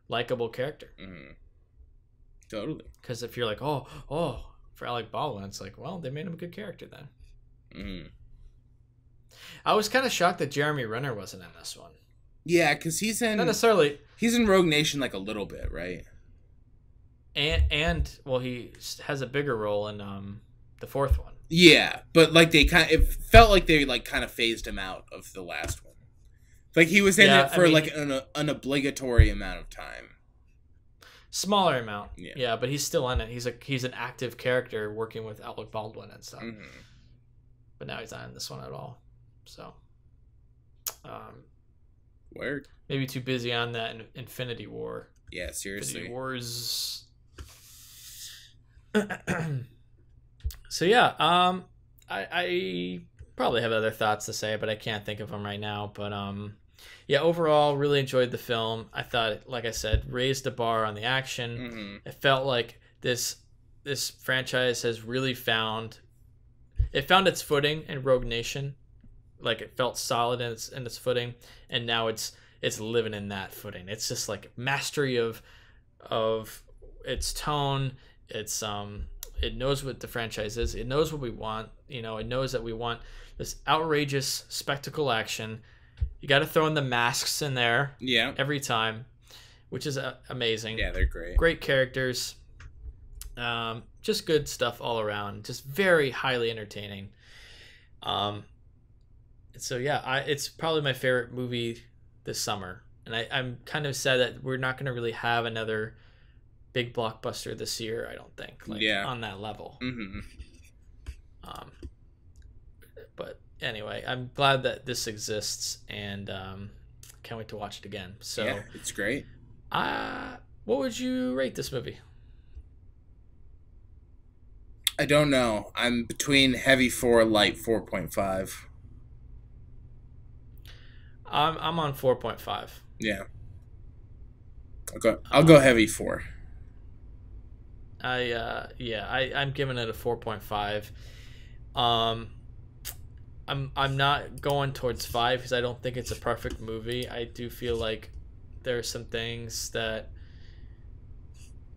likable character. Mhm. Totally. Because if you're like, oh, oh, for Alec Baldwin, it's like, well, they made him a good character then. Mm. I was kind of shocked that Jeremy Renner wasn't in this one. Yeah, because he's in Not necessarily, he's in Rogue Nation like a little bit, right? and and well, he has a bigger role in um the fourth one. Yeah, but like they kind of it felt like they like kind of phased him out of the last one. Like he was in Yeah, it I for mean- like an, an obligatory amount of time. Smaller amount, Yeah. yeah. but he's still in it. He's a he's an active character working with Alec Baldwin and stuff. Mhm. But now he's not in this one at all. So, um, Word. maybe too busy on that in Infinity War. Yeah, Infinity seriously. Wars. (clears throat) so yeah, um, I, I probably have other thoughts to say, but I can't think of them right now. But um, yeah, overall, really enjoyed the film. I thought, like I said, raised the bar on the action. hmm It felt like this this franchise has really found it found its footing in Rogue Nation, like it felt solid in its in its footing, and now it's it's living in that footing. It's just like mastery of of its tone. It's um it knows what the franchise is. It knows what we want. You know, it knows that we want this outrageous spectacle action. You got to throw in the masks in there. Yeah. Every time, which is uh, amazing. Yeah, they're great. Great characters. Um, just good stuff all around. Just very highly entertaining. Um, so yeah, I it's probably my favorite movie this summer, and I, I'm kind of sad that we're not going to really have another big blockbuster this year. I don't think, like, Yeah. on that level. Mm-hmm. Um, but anyway, I'm glad that this exists, and um, can't wait to watch it again. So, yeah, it's great. uh, what would you rate this movie? I don't know. I'm between heavy four, light four point five. I'm I'm on four point five. Yeah. I'll go. I'll go heavy four. I uh yeah, I I'm giving it a 4.5. Um I'm I'm not going towards 5 because I don't think it's a perfect movie. I do feel like there are some things that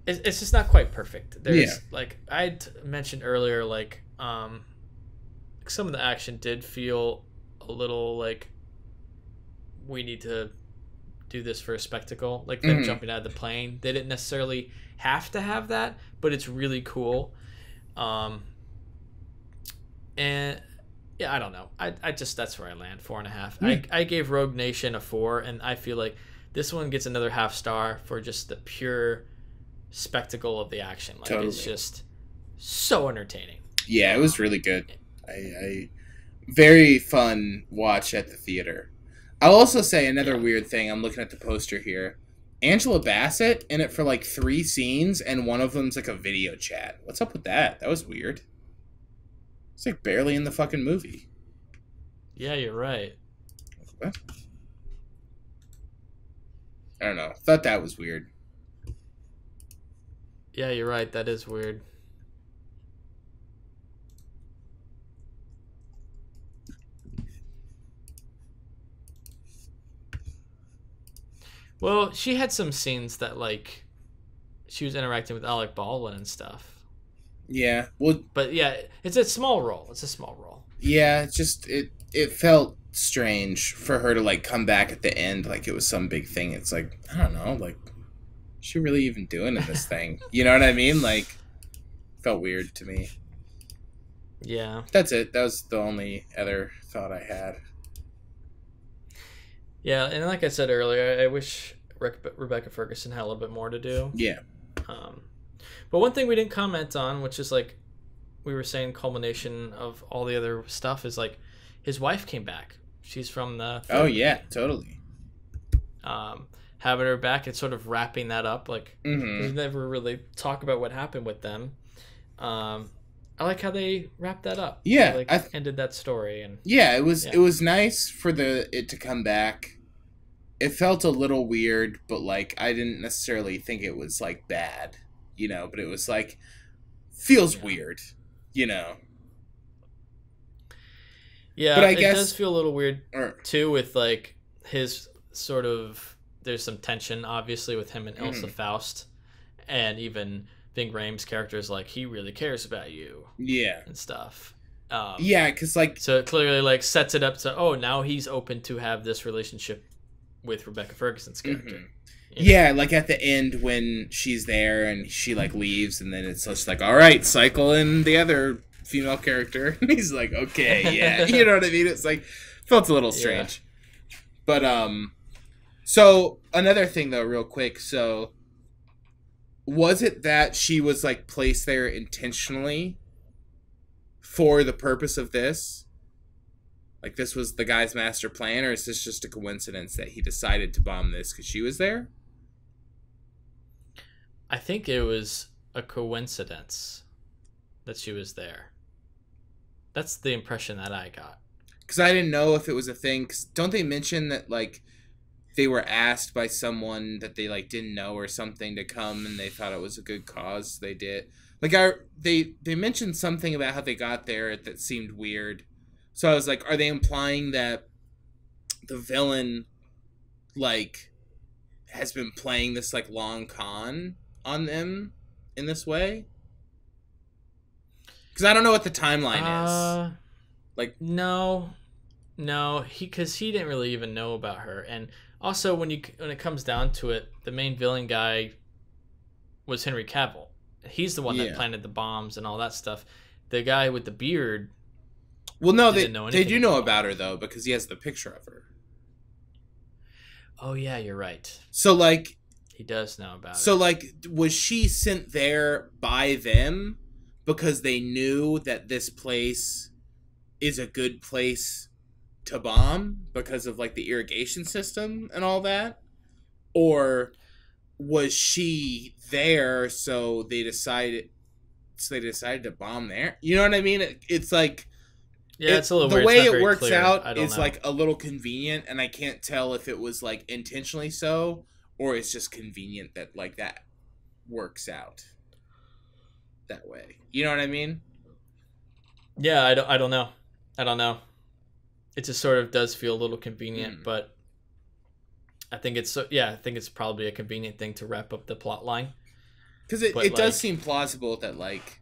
it's, it's just not quite perfect. There's Yeah. like I'd mentioned earlier like um some of the action did feel a little like we need to do this for a spectacle like them Mhm. jumping out of the plane they didn't necessarily have to have that but it's really cool um and yeah i don't know i, I just that's where i land four and a half I, I gave rogue nation a four and i feel like this one gets another half star for just the pure spectacle of the action like it's Totally. just so entertaining Yeah, it was really good. I, I very fun watch at the theater. I'll also say another weird thing. I'm looking at the poster here. Angela Bassett in it for like three scenes, and one of them's like a video chat. What's up with that? That was weird. It's like barely in the fucking movie. yeah you're right What? I don't know. Thought that was weird. yeah you're right that is weird Well, she had some scenes that like she was interacting with Alec Baldwin and stuff. Yeah. Well, But yeah, it's a small role. It's a small role. yeah. It's just it. It felt strange for her to like come back at the end like it was some big thing. It's like I don't know. Like, she really even doing in this (laughs) thing? You know what I mean? Like, felt weird to me. Yeah. That's it. That was the only other thought I had. Yeah, and like I said earlier, I wish Rebecca Ferguson had a little bit more to do. Yeah. Um, but one thing we didn't comment on, which is like we were saying, culmination of all the other stuff, is like his wife came back. She's from the. Oh yeah. Totally. Um, having her back and sort of wrapping that up, like Mhm. we never really talk about what happened with them. Um, I like how they wrapped that up. Yeah, They, like I th- ended that story and Yeah, it was Yeah. it was nice for the it to come back. It felt a little weird, but like I didn't necessarily think it was like bad, you know, but it was like feels weird, you know. Yeah, But I it guess- does feel a little weird Or- too with like his sort of. There's some tension, obviously, with him and Ilsa Mhm. Faust, and even Ving Rhames' character is like he really cares about you Yeah. and stuff. Um, Yeah, cuz like So it clearly like sets it up to oh now he's open to have this relationship with Rebecca Ferguson's character. Mm-hmm. yeah, like at the end when she's there and she like leaves and then it's just like, "All right, cycle in the other female character." (laughs) And he's like, "Okay, yeah." (laughs) you know what I mean? It's like felt a little Yeah. strange. But um so another thing though real quick, so was it that she was like placed there intentionally for the purpose of this? Like this was the guy's master plan or is this just a coincidence that he decided to bomb this cuz she was there? I think it was a coincidence that she was there. That's the impression that I got. because I didn't know if it was a thing. Cause don't they mention that like they were asked by someone that they like didn't know or something to come and they thought it was a good cause? They did. Like I they they mentioned something about how they got there that seemed weird. So I was like, are they implying that the villain, like, has been playing this like long con on them in this way? Because I don't know what the timeline is. Uh, Like, no, no, he because he didn't really even know about her, and also when you when it comes down to it, the main villain guy was Henry Cavill. He's the one Yeah. that planted the bombs and all that stuff. The guy with the beard, well, no, They they know they do know about about her though because he has the picture of her. oh yeah, you're right. So like, He does know about So it. like was she sent there by them because they knew that this place is a good place to bomb because of like the irrigation system and all that? Or was she there so they decided so they decided to bomb there? You know what I mean? It, it's like Yeah, it's a little the weird. Way it works clear. Out is know. like a little convenient and i can't tell if it was like intentionally so or it's just convenient that like that works out that way you know what i mean Yeah, I don't. I don't know. I don't know. It just sort of does feel a little convenient, Mm. but I think it's so. Yeah, I think it's probably a convenient thing to wrap up the plot line. because it, But, it does seem plausible that like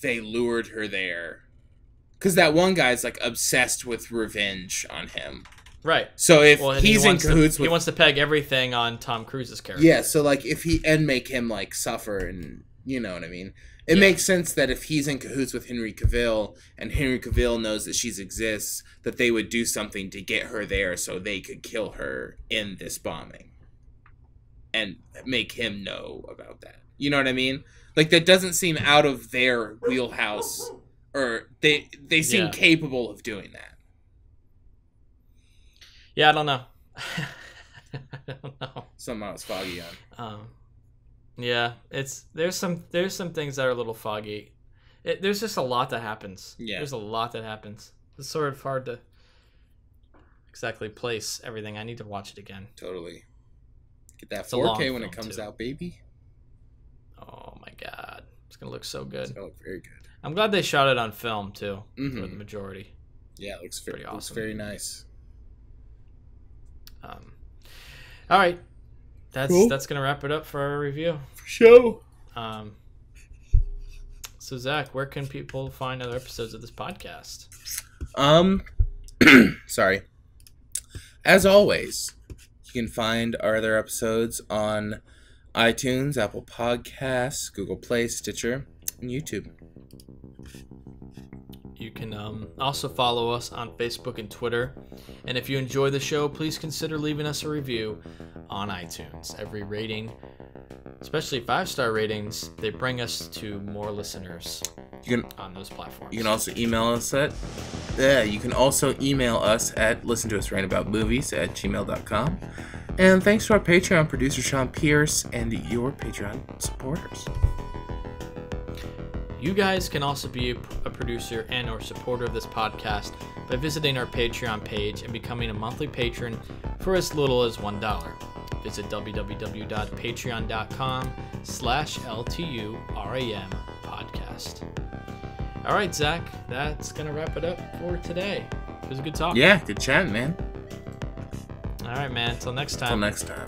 they lured her there because that one guy's like obsessed with revenge on him Right. so if Well, and he he's in wants to- cahoots he wants to peg everything on Tom Cruise's character. Yeah, so like if he and make him like suffer and you know what I mean. It Yeah. makes sense that if he's in cahoots with Henry Cavill and Henry Cavill knows that she exists, that they would do something to get her there so they could kill her in this bombing. And make him know about that. You know what I mean? Like that doesn't seem out of their wheelhouse or they they seem Yeah. capable of doing that. Yeah, I don't know. (laughs) I don't know. Somehow it's foggy on. Um, yeah, it's there's some there's some things that are a little foggy. It, there's just a lot that happens. Yeah. there's a lot that happens. It's sort of hard to exactly place everything. I need to watch it again. Totally. Get that It's 4K when it comes too. out, baby. Oh my god, it's gonna look so good. It's gonna look very good. I'm glad they shot it on film too, for Mhm. the majority. Yeah, it looks very, Pretty looks awesome. very nice. Um, all right, that's Cool. that's gonna wrap it up for our review. For show. Um, so Zach, where can people find other episodes of this podcast? Um, (clears throat) sorry. As always, you can find our other episodes on iTunes, Apple Podcasts, Google Play, Stitcher, and YouTube. You can um, also follow us on Facebook and Twitter. And if you enjoy the show, please consider leaving us a review on iTunes. Every rating, especially five star ratings, they bring us to more listeners You can on those platforms. you can also email us at yeah, you can also email us at listen to us rant about movies at gmail.com. And thanks to our Patreon producer Sean Pierce and your Patreon supporters. You guys can also be a, producer and or supporter of this podcast by visiting our Patreon page and becoming a monthly patron for as little as $1. Visit www.patreon.com slash LTURAM podcast. All right, Zach, that's going to wrap it up for today. It was a good talk. Yeah, good chat, man. All right, man. Until next time. Until next time.